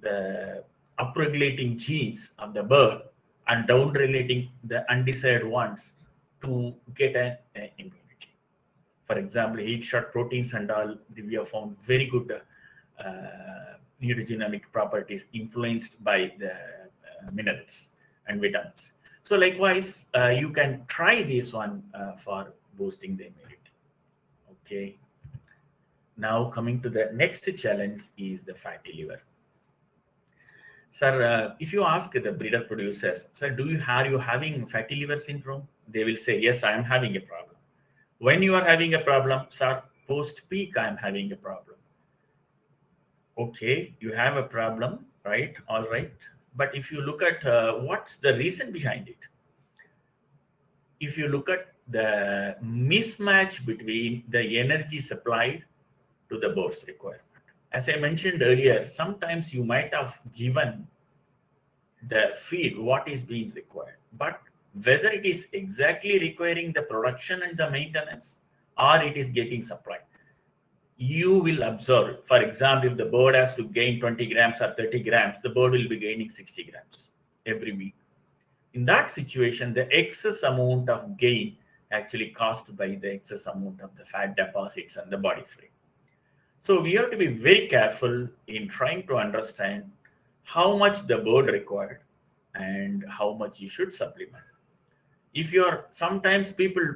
the upregulating genes of the bird and downregulating the undesired ones to get an, an immunity. For example, heat shock proteins and all, we have found very good uh, nutrigenomic properties influenced by the uh, minerals and vitamins. So likewise, uh, you can try this one for boosting the immunity. Okay. Now coming to the next challenge is the fatty liver. Sir, uh, if you ask the breeder producers, sir, do you are you having fatty liver syndrome? They will say, yes, I am having a problem. When you are having a problem, sir, post peak, I am having a problem okay you have a problem right? All right. But if you look at uh, what's the reason behind it? If you look at the mismatch between the energy supplied to the bird's requirement. As i mentioned earlier sometimes you might have given the feed what is being required. But whether it is exactly requiring the production and the maintenance or it is getting supplied you will observe, for example, if the bird has to gain 20 grams or 30 grams, the bird will be gaining 60 grams every week. In that situation, the excess amount of gain actually caused by the excess amount of the fat deposits on the body frame. So we have to be very careful in trying to understand how much the bird required and how much you should supplement. If you're sometimes people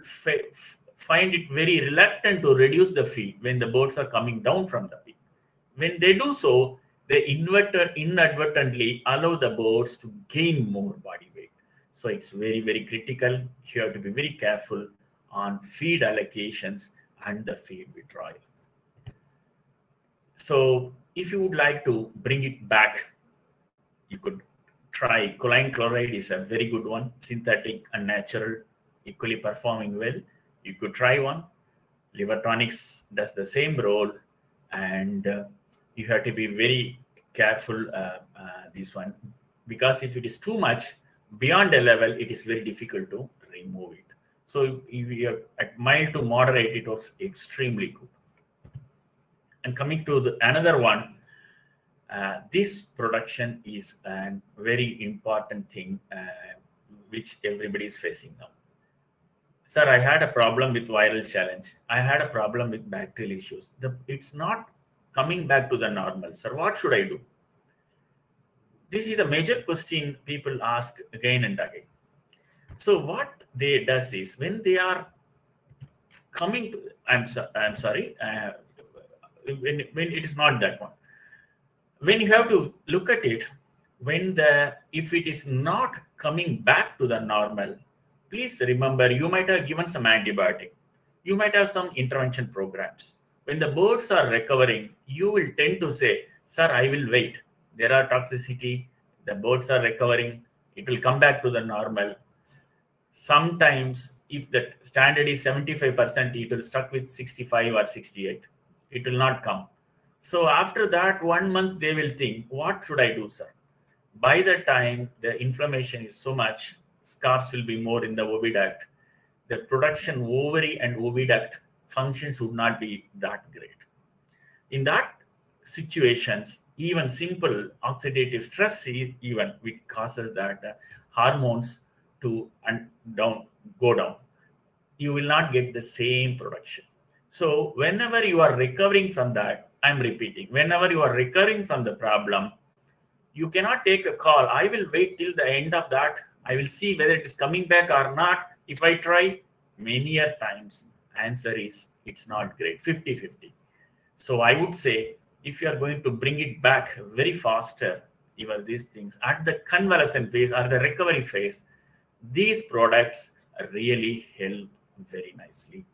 find it very reluctant to reduce the feed when the birds are coming down from the peak. When they do so, they inadvertently allow the birds to gain more body weight. So it's very, very critical. You have to be very careful on feed allocations and the feed withdrawal. So if you would like to bring it back, you could try choline chloride is a very good one, synthetic and natural, equally performing well you could try one. Liver tonics does the same role, and uh, you have to be very careful uh, uh, this one because if it is too much beyond a level, it is very difficult to remove it. So if you are at mild to moderate, it was extremely good. And coming to the, another one, uh, this production is a very important thing uh, which everybody is facing now sir i had a problem with viral challenge. I had a problem with bacterial issues. The, it's not coming back to the normal. Sir what should i do? This is the major question people ask again and again. So what they does is when they are coming to i'm, so, I'm sorry uh, when, when it is not that one. When you have to look at it when the if it is not coming back to the normal please remember you might have given some antibiotic. You might have some intervention programs. When the birds are recovering, you will tend to say, Sir, I will wait. There are toxicity, the birds are recovering, it will come back to the normal. Sometimes, if the standard is 75%, it will stuck with 65 or 68. It will not come. So after that one month, they will think, what should I do, sir? By the time the inflammation is so much, scars will be more in the oviduct. The production ovary and oviduct functions would not be that great. In that situations, even simple oxidative stress even which causes that uh, hormones to and down go down you will not get the same production so whenever you are recovering from that I'm repeating, whenever you are recurring from the problem, you cannot take a call. I will wait till the end of that. I will see whether it is coming back or not. If I try many a times, answer is it's not great, 50-50. So I would say if you are going to bring it back very faster, even these things at the convalescent phase or the recovery phase, these products really help very nicely.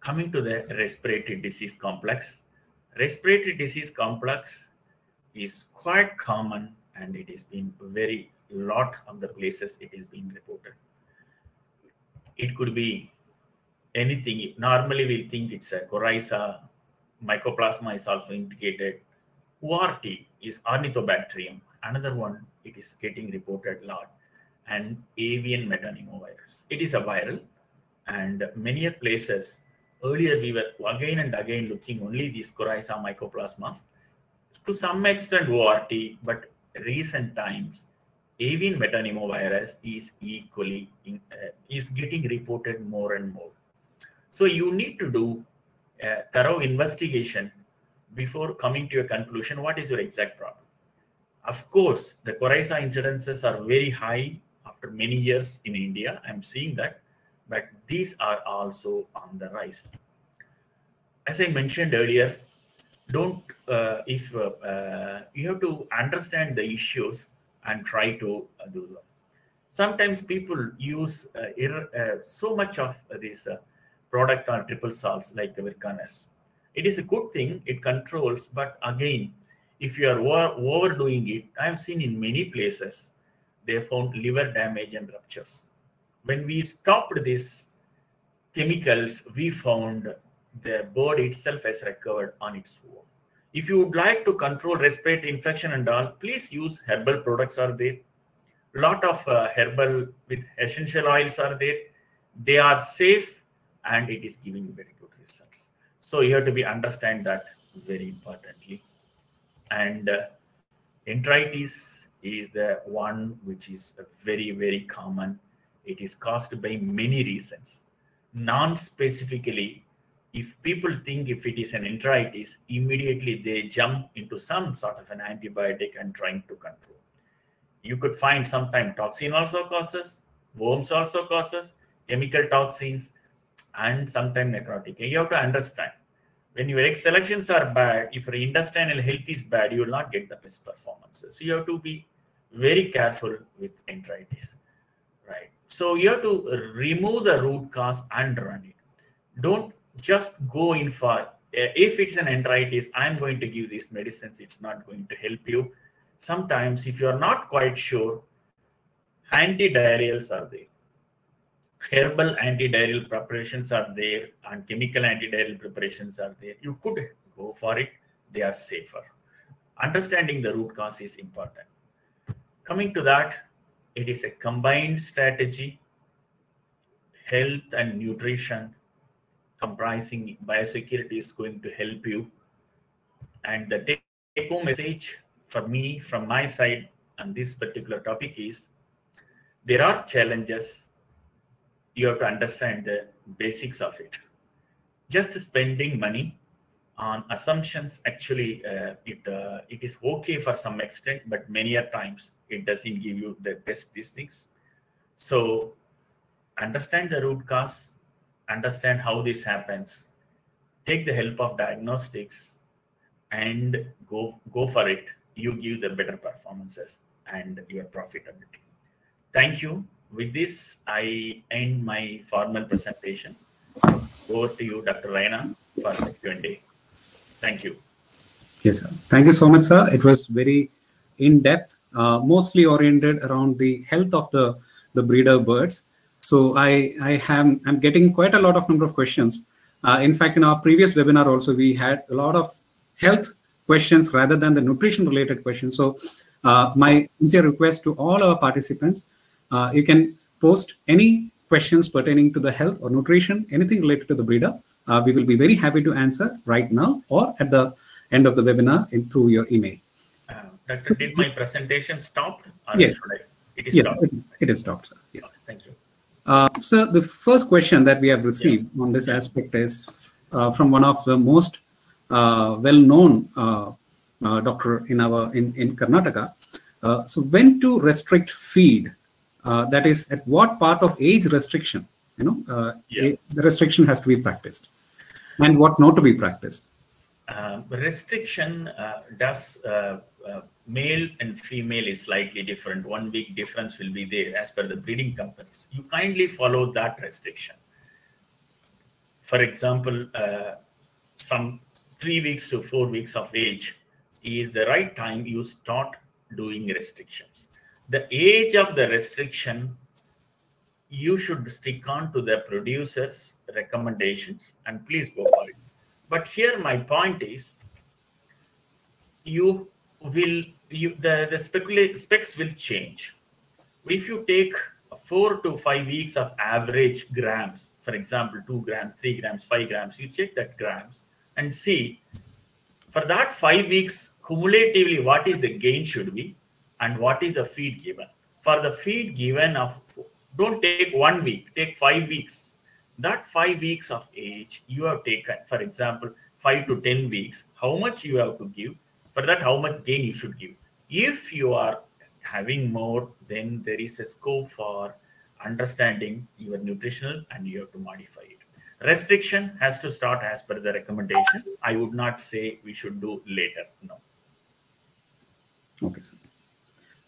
Coming to the respiratory disease complex, respiratory disease complex is quite common and it has been very lot of the places it is being reported. It could be anything. Normally we think it's a coryza, mycoplasma is also indicated. ORT is ornithobacterium. Another one, it is getting reported a lot. And avian metapneumovirus. It is a viral. And many places, earlier we were again and again looking only these coryza mycoplasma. To some extent ORT, but recent times, avian metapneumovirus is equally in, uh, is getting reported more and more. So you need to do a thorough investigation before coming to a conclusion. What is your exact problem? Of course, the coryza incidences are very high after many years in India. I'm seeing that, but these are also on the rise. As I mentioned earlier, don't uh, if uh, uh, you have to understand the issues and try to uh, do them. Sometimes people use uh, so much of this product on triple salts like Virkon S. It is a good thing, it controls, but again, if you are overdoing it, I've seen in many places, they found liver damage and ruptures. When we stopped these chemicals, we found the bird itself has recovered on its own. If you would like to control respiratory infection and all, please use herbal products are there. Lot of uh, herbal with essential oils are there. They are safe and it is giving very good results. So you have to be understand that very importantly. And uh, enteritis is the one which is very, very common. It is caused by many reasons. Non-specifically, if people think if it is an enteritis, immediately they jump into some sort of an antibiotic and trying to control. You could find sometimes toxin also causes, worms also causes, chemical toxins, and sometimes necrotic. You have to understand when your egg selections are bad, if your intestinal health is bad, you will not get the best performances. So you have to be very careful with enteritis, right? So you have to remove the root cause and run it. Don't just go in for uh, if it's an enteritis, I'm going to give these medicines. It's not going to help you. Sometimes, if you are not quite sure, antidiarrheals are there herbal antidiarrheal preparations are there and chemical antidiarrheal preparations are there. You could go for it. They are safer. Understanding the root cause is important. Coming to that, it is a combined strategy, health and nutrition comprising biosecurity is going to help you. And the take-home message for me from my side on this particular topic is there are challenges you have to understand the basics of it. Just spending money on assumptions actually uh, it uh, it is okay for some extent, but many a times it doesn't give you the best these things. So understand the root cause, understand how this happens, take the help of diagnostics, and go go for it. You give the better performances and your profitability. Thank you with this, I end my formal presentation. Over to you, Dr. Raina, for the Q&A. Thank you. Yes, sir. Thank you so much, sir. It was very in-depth, uh, mostly oriented around the health of the, the breeder birds. So I, I have, I'm getting quite a lot of number of questions. Uh, in fact, in our previous webinar also, we had a lot of health questions rather than the nutrition related questions. So uh, my sincere request to all our participants, uh, you can post any questions pertaining to the health or nutrition, anything related to the breeder. Uh, we will be very happy to answer right now or at the end of the webinar in, through your email. Uh, Doctor, so, did my presentation stop? yes. It is yes, stopped. It is, it is stopped. Sir. Yes. Thank you. Uh, so the first question that we have received yeah. on this aspect is uh, from one of the most uh, well-known uh, uh, doctor in our in, in Karnataka. Uh, so when to restrict feed? Uh, that is, at what part of age restriction? You know, uh, Yeah. the restriction has to be practiced, and what not to be practiced. Restriction uh, does uh, male and female is slightly different. One big difference will be there as per the breeding companies. You kindly follow that restriction. For example, uh, some three weeks to four weeks of age is the right time you start doing restrictions. The age of the restriction, you should stick on to the producer's recommendations and please go for it. But here my point is, you will you the the specula- specs will change. If you take four to five weeks of average grams, for example, two grams, three grams, five grams, you check that grams and see for that five weeks cumulatively what is the gain should be and what is the feed given. For the feed given of don't take one week, take five weeks. That five weeks of age you have taken, for example, five to ten weeks, how much you have to give. For that, how much gain you should give. If you are having more, then there is a scope for understanding your nutritional and you have to modify it. Restriction has to start as per the recommendation. I would not say we should do later. No. Okay, sir.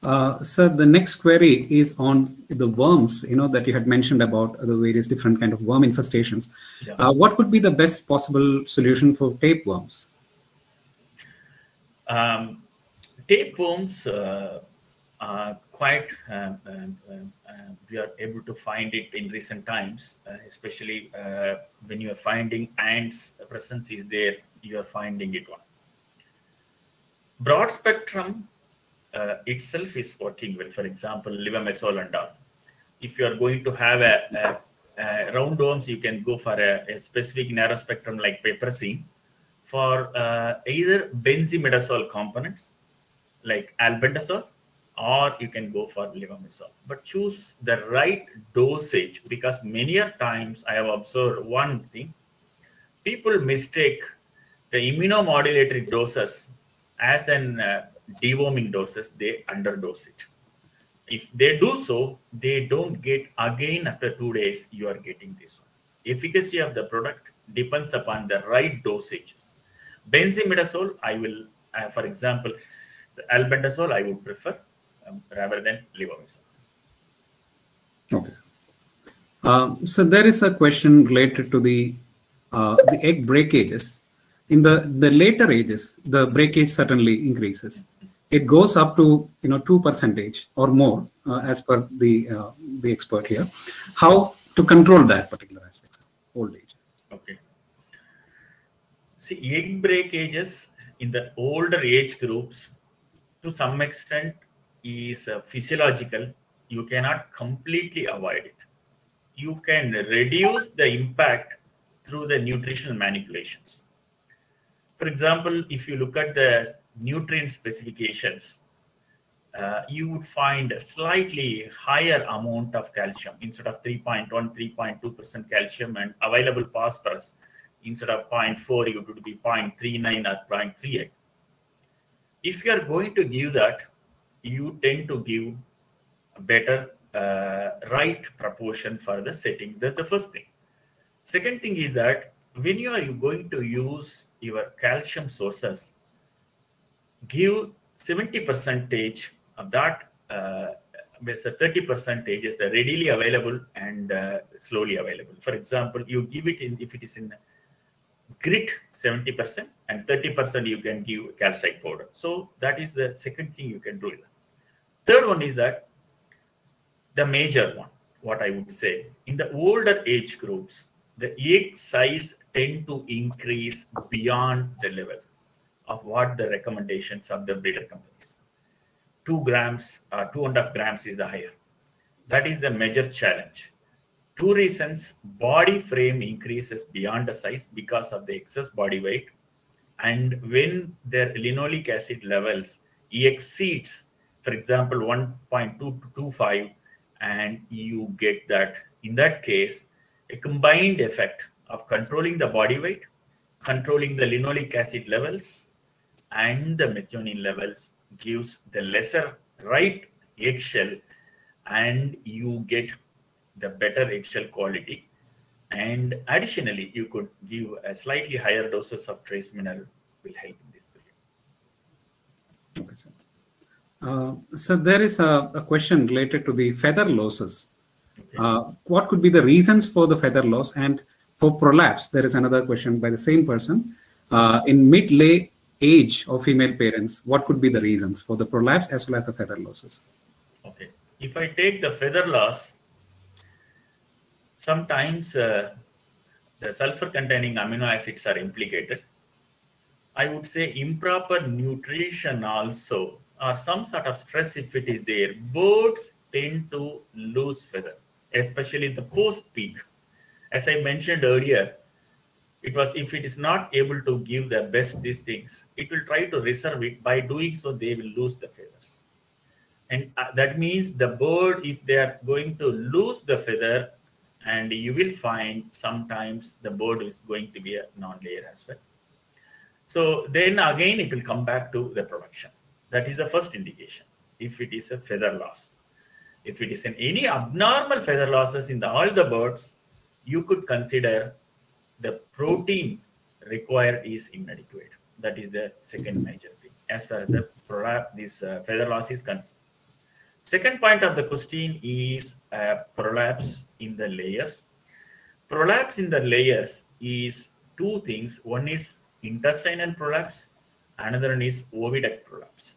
Uh, sir, the next query is on the worms, you know, that you had mentioned about the various different kind of worm infestations. Yeah. Uh, what would be the best possible solution for tapeworms? Um, tapeworms uh, are quite, um, um, um, uh, we are able to find it in recent times, uh, especially uh, when you are finding ants presence is there, you are finding it one. Broad spectrum uh, itself is working well. For example, levamisole and all. If you are going to have a, a, a roundworms, you can go for a, a specific narrow spectrum like piperazine for uh, either benzimidazole components like albendazole or you can go for levamisole but choose the right dosage because many times i have observed one thing. People mistake the immunomodulatory doses as an uh, deworming doses. They underdose it. If they do so they don't get again after two days you are getting this one. Efficacy of the product depends upon the right dosages benzimidazole i will uh, for example the albendazole i would prefer um, rather than levamisole Okay. Um, so there is a question related to the uh, the egg breakages. In the the later ages, the breakage certainly increases. It goes up to you know two percentage or more, uh, as per the uh, the expert here. How to control that particular aspect? Old age. See, egg breakages in the older age groups, to some extent, is uh, physiological. You cannot completely avoid it. You can reduce the impact through the nutritional manipulations. For example, if you look at the nutrient specifications, uh, you would find a slightly higher amount of calcium instead of 3.1 3.2% calcium and available phosphorus instead of 0.4 it would be 0.39 or 0.3x if you are going to give that you tend to give a better uh, right proportion for the setting. That's the first thing. Second thing is that when you are going to use your calcium sources give 70 percentage of that uh, there's 30 percentage is readily available and uh, slowly available. For example you give it in if it is in grit 70 percent and 30 percent you can give calcite powder so that is the second thing you can do third one is that the major one what i would say in the older age groups the egg size tend to increase beyond the level of what the recommendations of the breeder companies. Two grams, uh, two and a half grams is the higher. That is the major challenge. Two reasons: body frame increases beyond the size because of the excess body weight, and when their linoleic acid levels exceeds, for example, 1.225, and you get that in that case, a combined effect of controlling the body weight controlling the linoleic acid levels and the methionine levels gives the lesser right eggshell and you get the better eggshell quality. And additionally you could give a slightly higher doses of trace mineral will help in this period okay sir. Uh, so there is a, a, question related to the feather losses. Okay. uh, what could be the reasons for the feather loss? And for prolapse there is another question by the same person. Uh, in mid-lay age of female parents what could be the reasons for the prolapse as well as the feather losses? Okay. If i take the feather loss sometimes uh, the sulfur containing amino acids are implicated. I would say improper nutrition also, or some sort of stress if it is there. Birds tend to lose feather, especially the post peak. As I mentioned earlier, it was if it is not able to give the best these things, it will try to reserve it. By doing so, they will lose the feathers. And uh, that means the bird, if they are going to lose the feather, and you will find sometimes the bird is going to be a non-layer as well. So then again, it will come back to the production. That is the first indication. If it is a feather loss, if it is an any abnormal feather losses in the, all the birds, you could consider the protein required is inadequate. That is the second major thing as far as the product, this uh, feather loss is concerned. Second point of the question is uh, prolapse in the layers. Prolapse in the layers is two things. One is intestinal prolapse, another one is oviduct prolapse.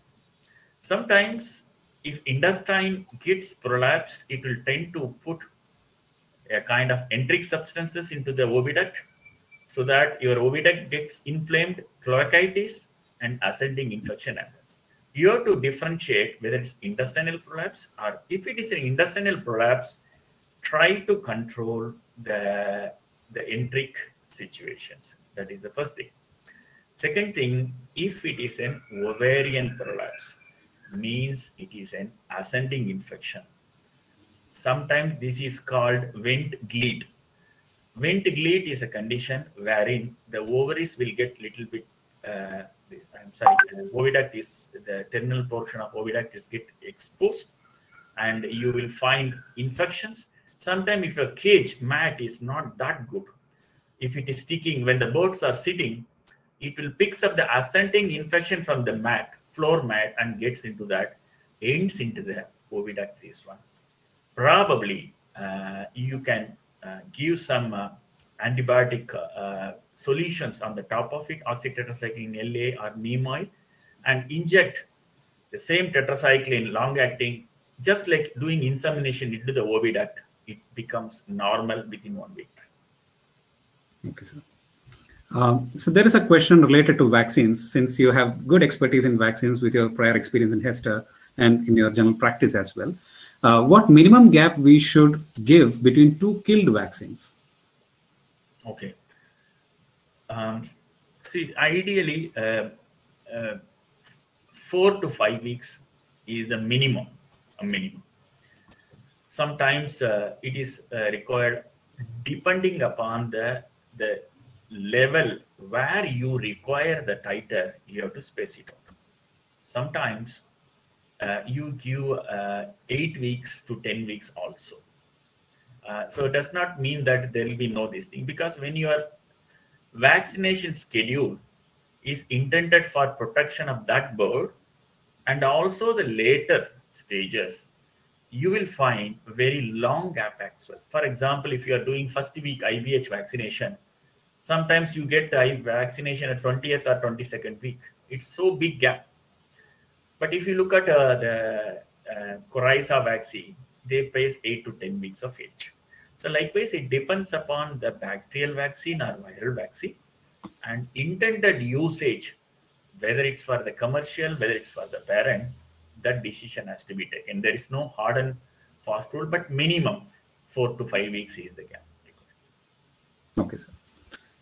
Sometimes if intestine gets prolapsed, it will tend to put a kind of enteric substances into the oviduct so that your oviduct gets inflamed, cloacitis, and ascending infection happens you have to differentiate whether it's intestinal prolapse or if it is an intestinal prolapse, try to control the, the enteric situations. That is the first thing. Second thing, if it is an ovarian prolapse, means it is an ascending infection. Sometimes this is called vent gleet. Vent gleet is a condition wherein the ovaries will get little bit uh, I'm sorry, oviduct is the terminal portion of oviduct is get exposed and you will find infections. Sometimes if your cage mat is not that good, if it is sticking, when the birds are sitting, it will picks up the ascending infection from the mat, floor mat and gets into that, ends into the oviduct this one. Probably uh, you can uh, give some uh, antibiotic uh, solutions on the top of it, oxytetracycline LA or Nimoy, and inject the same tetracycline long-acting, just like doing insemination into the oviduct, it becomes normal within one week. Okay, sir. Um, so there is a question related to vaccines, since you have good expertise in vaccines with your prior experience in Hester and in your general practice as well. Uh, what minimum gap we should give between two killed vaccines? Okay. Um, see, ideally, uh, uh, four to five weeks is the minimum. A minimum. Sometimes uh, it is uh, required depending upon the the level where you require the titer. You have to space it out. Sometimes uh, you give uh, eight weeks to ten weeks also. so it does not mean that there will be no this thing because when you are vaccination schedule is intended for protection of that bird and also the later stages. You will find very long gap as for example if you are doing first week ibh vaccination sometimes you get a vaccination at 20th or 22nd week. It's so big gap. But if you look at uh, the uh, vaccine they place 8 to 10 weeks of age so likewise, it depends upon the bacterial vaccine or viral vaccine and intended usage, whether it's for the commercial, whether it's for the parent, that decision has to be taken. There is no hard and fast rule, but minimum four to five weeks is the gap. Okay, sir.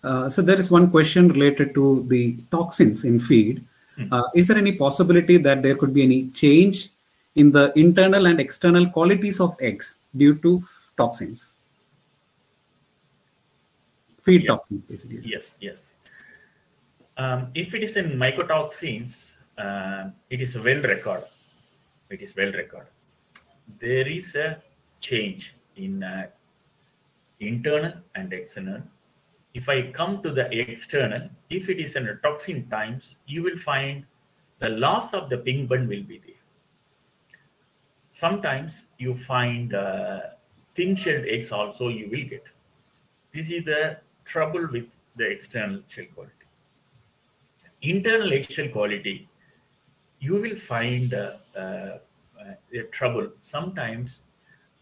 Uh, so there is one question related to the toxins in feed. Hmm. Uh, is there any possibility that there could be any change in the internal and external qualities of eggs due to toxins? Feed yeah. toxins basically yes yes Um, if it is in mycotoxins, uh, it is well recorded. It is well recorded. There is a change in uh, internal and external. If I come to the external, if it is in a toxin times, you will find the loss of the pink bun will be there. Sometimes you find uh, thin shelled eggs also you will get. This is the trouble with the external shell quality. Internal eggshell quality, you will find uh, uh, trouble. Sometimes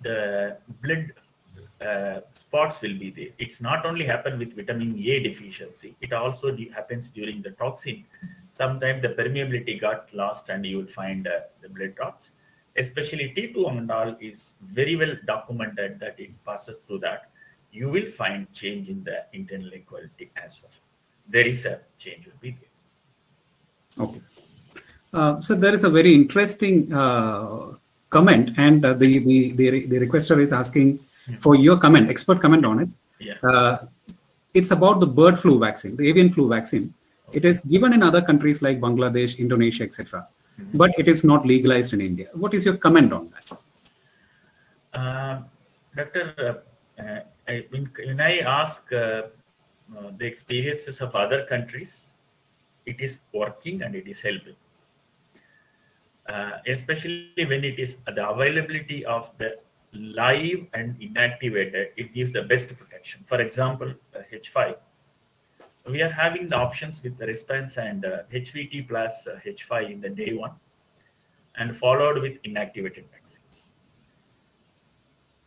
the blood uh, spots will be there. It's not only happen with vitamin A deficiency, it also happens during the toxin. Sometimes the permeability got lost and you will find uh, the blood drops. Especially T2 amandal is very well documented that it passes through that. You will find change in the internal quality as well. There is a change will be there. Okay. Uh, so there is a very interesting uh, comment, and uh, the, the, the the requester is asking for your comment, expert comment on it. Yeah. Uh, it's about the bird flu vaccine, the avian flu vaccine. It is given in other countries like Bangladesh, Indonesia, etc., Mhm. but it is not legalized in India. What is your comment on that? Uh, Doctor, uh, I, when, I ask uh, uh, the experiences of other countries, it is working and it is helping. Uh, especially when it is the availability of the live and inactivated, it gives the best protection. For example, uh, H5, we are having the options with the response and uh, HVT plus uh, H5 in the day one, and followed with inactivated vaccines.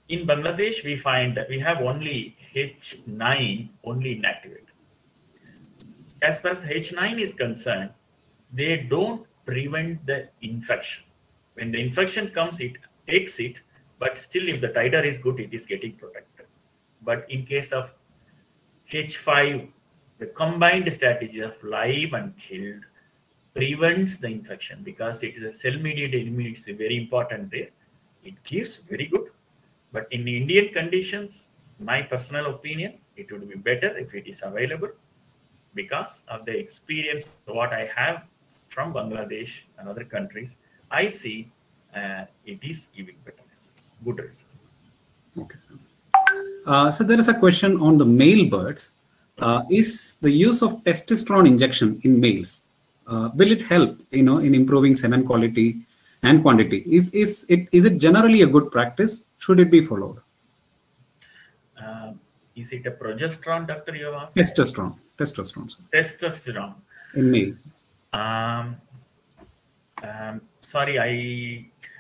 In Bangladesh, we find that we have only H9 only inactivated. As far as H9 is concerned, they don't prevent the infection. When the infection comes, it takes it, but still, if the titer is good, it is getting protected. But in case of H5, the combined strategy of live and killed prevents the infection because it is a cell mediated immunity is very important there. It gives very good, but in Indian conditions, my personal opinion, it would be better if it is available because of the experience what I have from Bangladesh and other countries. I see uh, it is giving better results, good results. Okay, sir. Uh, so there is a question on the male birds. Uh, is the use of testosterone injection in males uh, will it help you know in improving semen quality and quantity is is it is it generally a good practice should it be followed Um, is it a progesterone, doctor? You have asked testosterone testosterone sir, testosterone. in males Um, um, sorry, I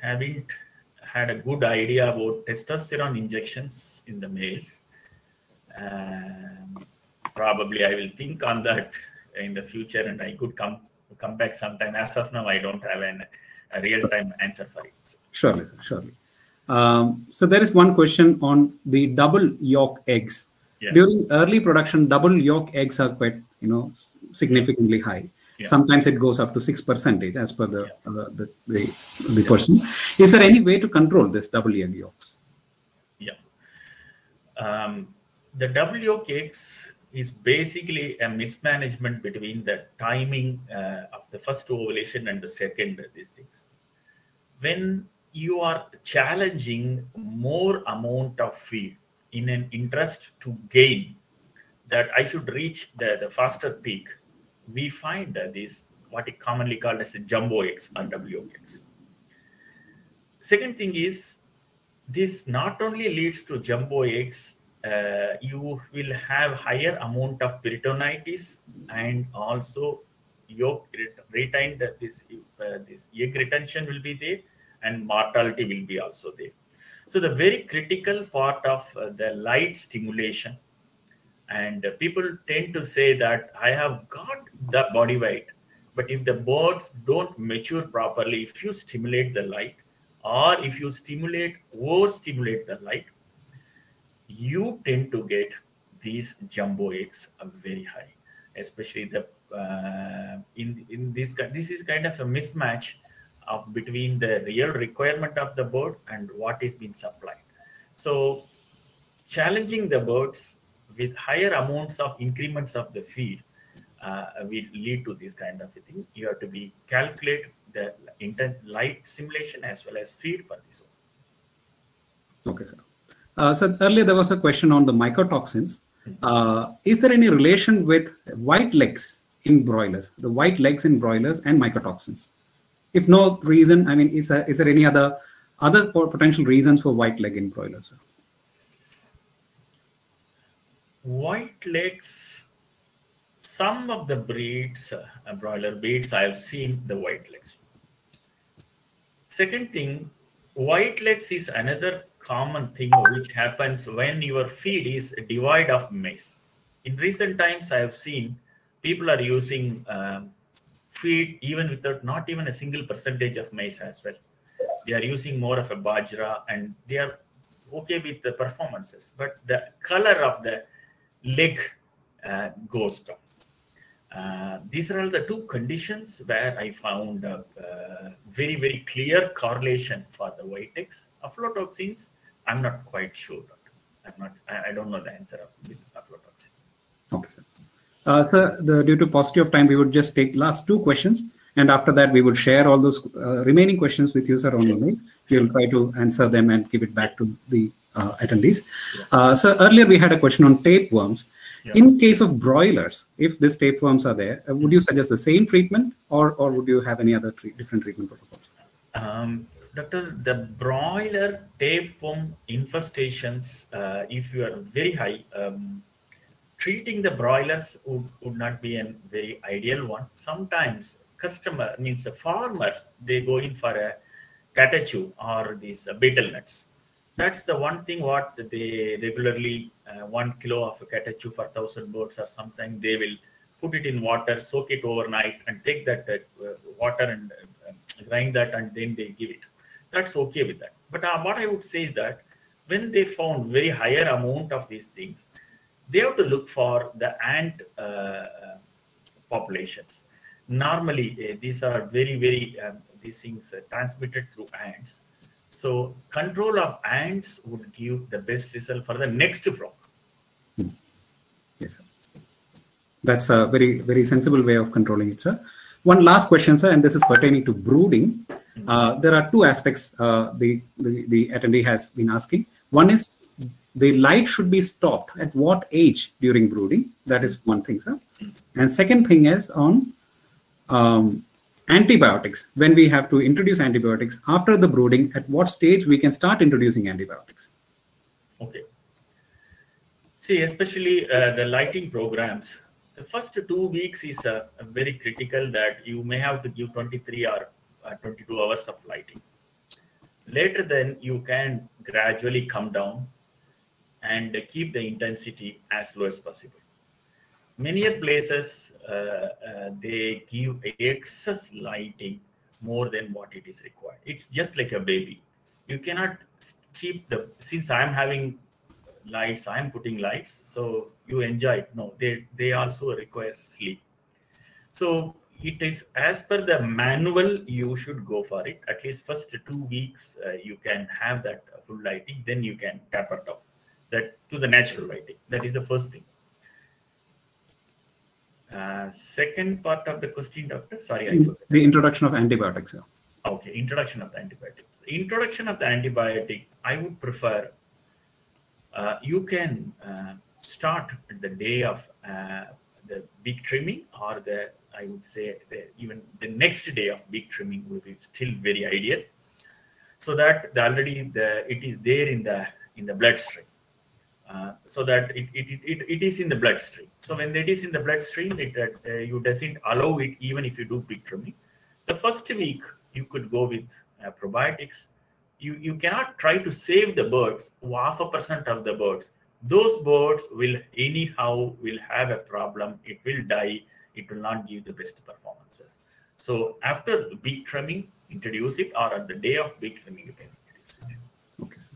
haven't had a good idea about testosterone injections in the males. Um, probably I will think on that in the future, and I could come come back sometime. As of now, I don't have an, a real time answer for it. surely sir surely um, so there is one question on the double yolk eggs Yeah. during early production double yolk eggs are quite you know significantly high Yeah. sometimes it goes up to 6 percentage as per the, uh, the, the the person is there any way to control this double egg yolks Yeah. Um, the W cakes is basically a mismanagement between the timing uh, of the first ovulation and the second these things. When you are challenging more amount of feed in an interest to gain that I should reach the, the faster peak, we find this what is commonly called as a jumbo eggs or W eggs. Second thing is this not only leads to jumbo eggs, uh, you will have higher amount of peritonitis and also yolk ret- retained this uh, this egg retention will be there and mortality will be also there. So the very critical part of uh, the light stimulation and people tend to say that I have got the body weight, but if the birds don't mature properly, if you stimulate the light, or if you stimulate or stimulate the light, you tend to get these jumbo eggs are very high, especially the uh, in in this this is kind of a mismatch of between the real requirement of the bird and what is being supplied. So challenging the birds with higher amounts of increments of the feed uh, will lead to this kind of a thing. You have to be calculate the intent light simulation as well as feed for this one. Okay, sir. Uh, so earlier there was a question on the mycotoxins. Uh, is there any relation with white legs in broilers, the white legs in broilers and mycotoxins? If no reason, I mean, is there, is there any other other potential reasons for white leg in broilers? White legs, some of the breeds, uh, broiler breeds, I have seen the white legs. Second thing, white legs is another common thing which happens when your feed is devoid of maize. In recent times, I have seen people are using um, feed even without not even a single percentage of maize as well. They are using more of a bajra and they are okay with the performances, but the color of the leg uh, goes down. Uh, these are all the two conditions where I found a uh, very, very clear correlation for the eggs. Aflatoxins, I'm not quite sure. I'm not, I, I don't know the answer of aflatoxin. Okay, sir. Uh, sir, the, due to paucity of time, we would just take last two questions. And after that, we would share all those uh, remaining questions with you, sir, on the mail. We'll try to answer them and give it back to the uh, attendees. Uh, so earlier we had a question on tapeworms. Yeah. In case of broilers, if these tapeworms are there, uh, would you suggest the same treatment or, or would you have any other different treatment protocols? Um, Doctor, the broiler tapeworm infestations, uh, if you are very high, um, treating the broilers would, would not be a very ideal one. Sometimes customer means the farmers, they go in for a catechu or these uh, betel nuts that's the one thing what they regularly uh, one kilo of a catechu for thousand birds or something they will put it in water soak it overnight and take that uh, water and uh, grind that and then they give it. That's okay with that. But uh, what i would say is that when they found very higher amount of these things they have to look for the ant uh, uh, populations normally these are very very um, these things transmitted through ants so control of ants would give the best result for the next flock. Hmm. Yes, sir. That's a very, very sensible way of controlling it, sir. One last question, sir, and this is pertaining to brooding. Hmm. Uh, there are two aspects uh, the, the, the attendee has been asking. One is the light should be stopped. At what age during brooding? That is one thing, sir. And second thing is on um, antibiotics. When we have to introduce antibiotics after the brooding at what stage we can start introducing antibiotics? Okay. See especially uh, the lighting programs. The first two weeks is uh, very critical that you may have to give 23 or uh, 22 hours of lighting. Later then you can gradually come down and keep the intensity as low as possible. Many places uh, uh, they give excess lighting more than what it is required. It's just like a baby. You cannot keep the since i'm having lights i'm putting lights so you enjoy it. No they they also require sleep. So it is as per the manual you should go for it. At least first two weeks uh, you can have that full lighting then you can taper down that to the natural lighting that is the first thing uh, second part of the question, doctor. Sorry, I forgot. The introduction of antibiotics. Yeah. Okay, introduction of the antibiotics. Introduction of the antibiotic, I would prefer. Uh, you can uh, start the day of uh, the beak trimming, or the I would say the, even the next day of beak trimming will be still very ideal, so that the, already the it is there in the in the bloodstream. Uh, so that it, it, it, it is in the bloodstream. So when it is in the bloodstream, it, uh, you doesn't allow it even if you do trimming. The first week, you could go with uh, probiotics. You, you cannot try to save the birds, half a percent of the birds. Those birds will anyhow will have a problem. It will die. It will not give the best performances. So after beak trimming, introduce it or at the day of beak trimming, you can introduce it. Okay, sir.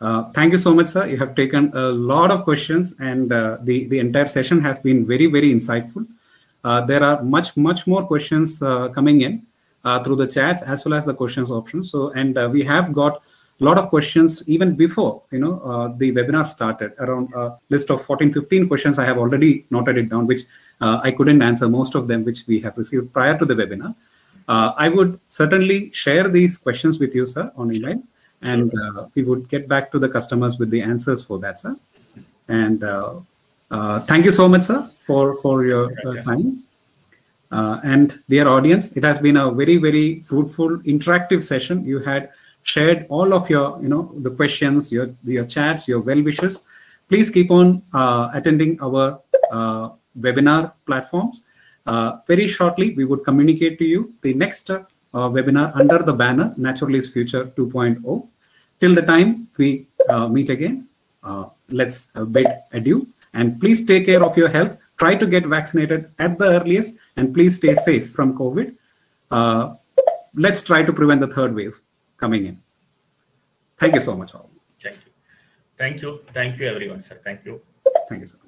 Uh, thank you so much, sir. You have taken a lot of questions, and uh, the the entire session has been very very insightful. Uh, there are much much more questions uh, coming in uh, through the chats as well as the questions option. So, and we have got a lot of questions even before you know the webinar started. Around a list of 14, 15 questions I have already noted it down, which uh, I couldn't answer most of them, which we have received prior to the webinar. Uh, I would certainly share these questions with you, sir, on email, and uh, we would get back to the customers with the answers for that, sir. And uh, uh, thank you so much, sir, for for your uh, time. Uh, and dear audience, it has been a very very fruitful, interactive session. You had shared all of your, you know, the questions, your your chats, your well wishes. Please keep on uh, attending our uh, webinar platforms. Uh, very shortly, we would communicate to you the next uh, webinar under the banner Natural is Future 2.0. Till the time we uh, meet again, uh, let's bid adieu. And please take care of your health. Try to get vaccinated at the earliest, and please stay safe from COVID. let's try to prevent the third wave coming in. Thank you so much, all. Thank you. Thank you. Thank you, everyone, sir. Thank you. Thank you, sir.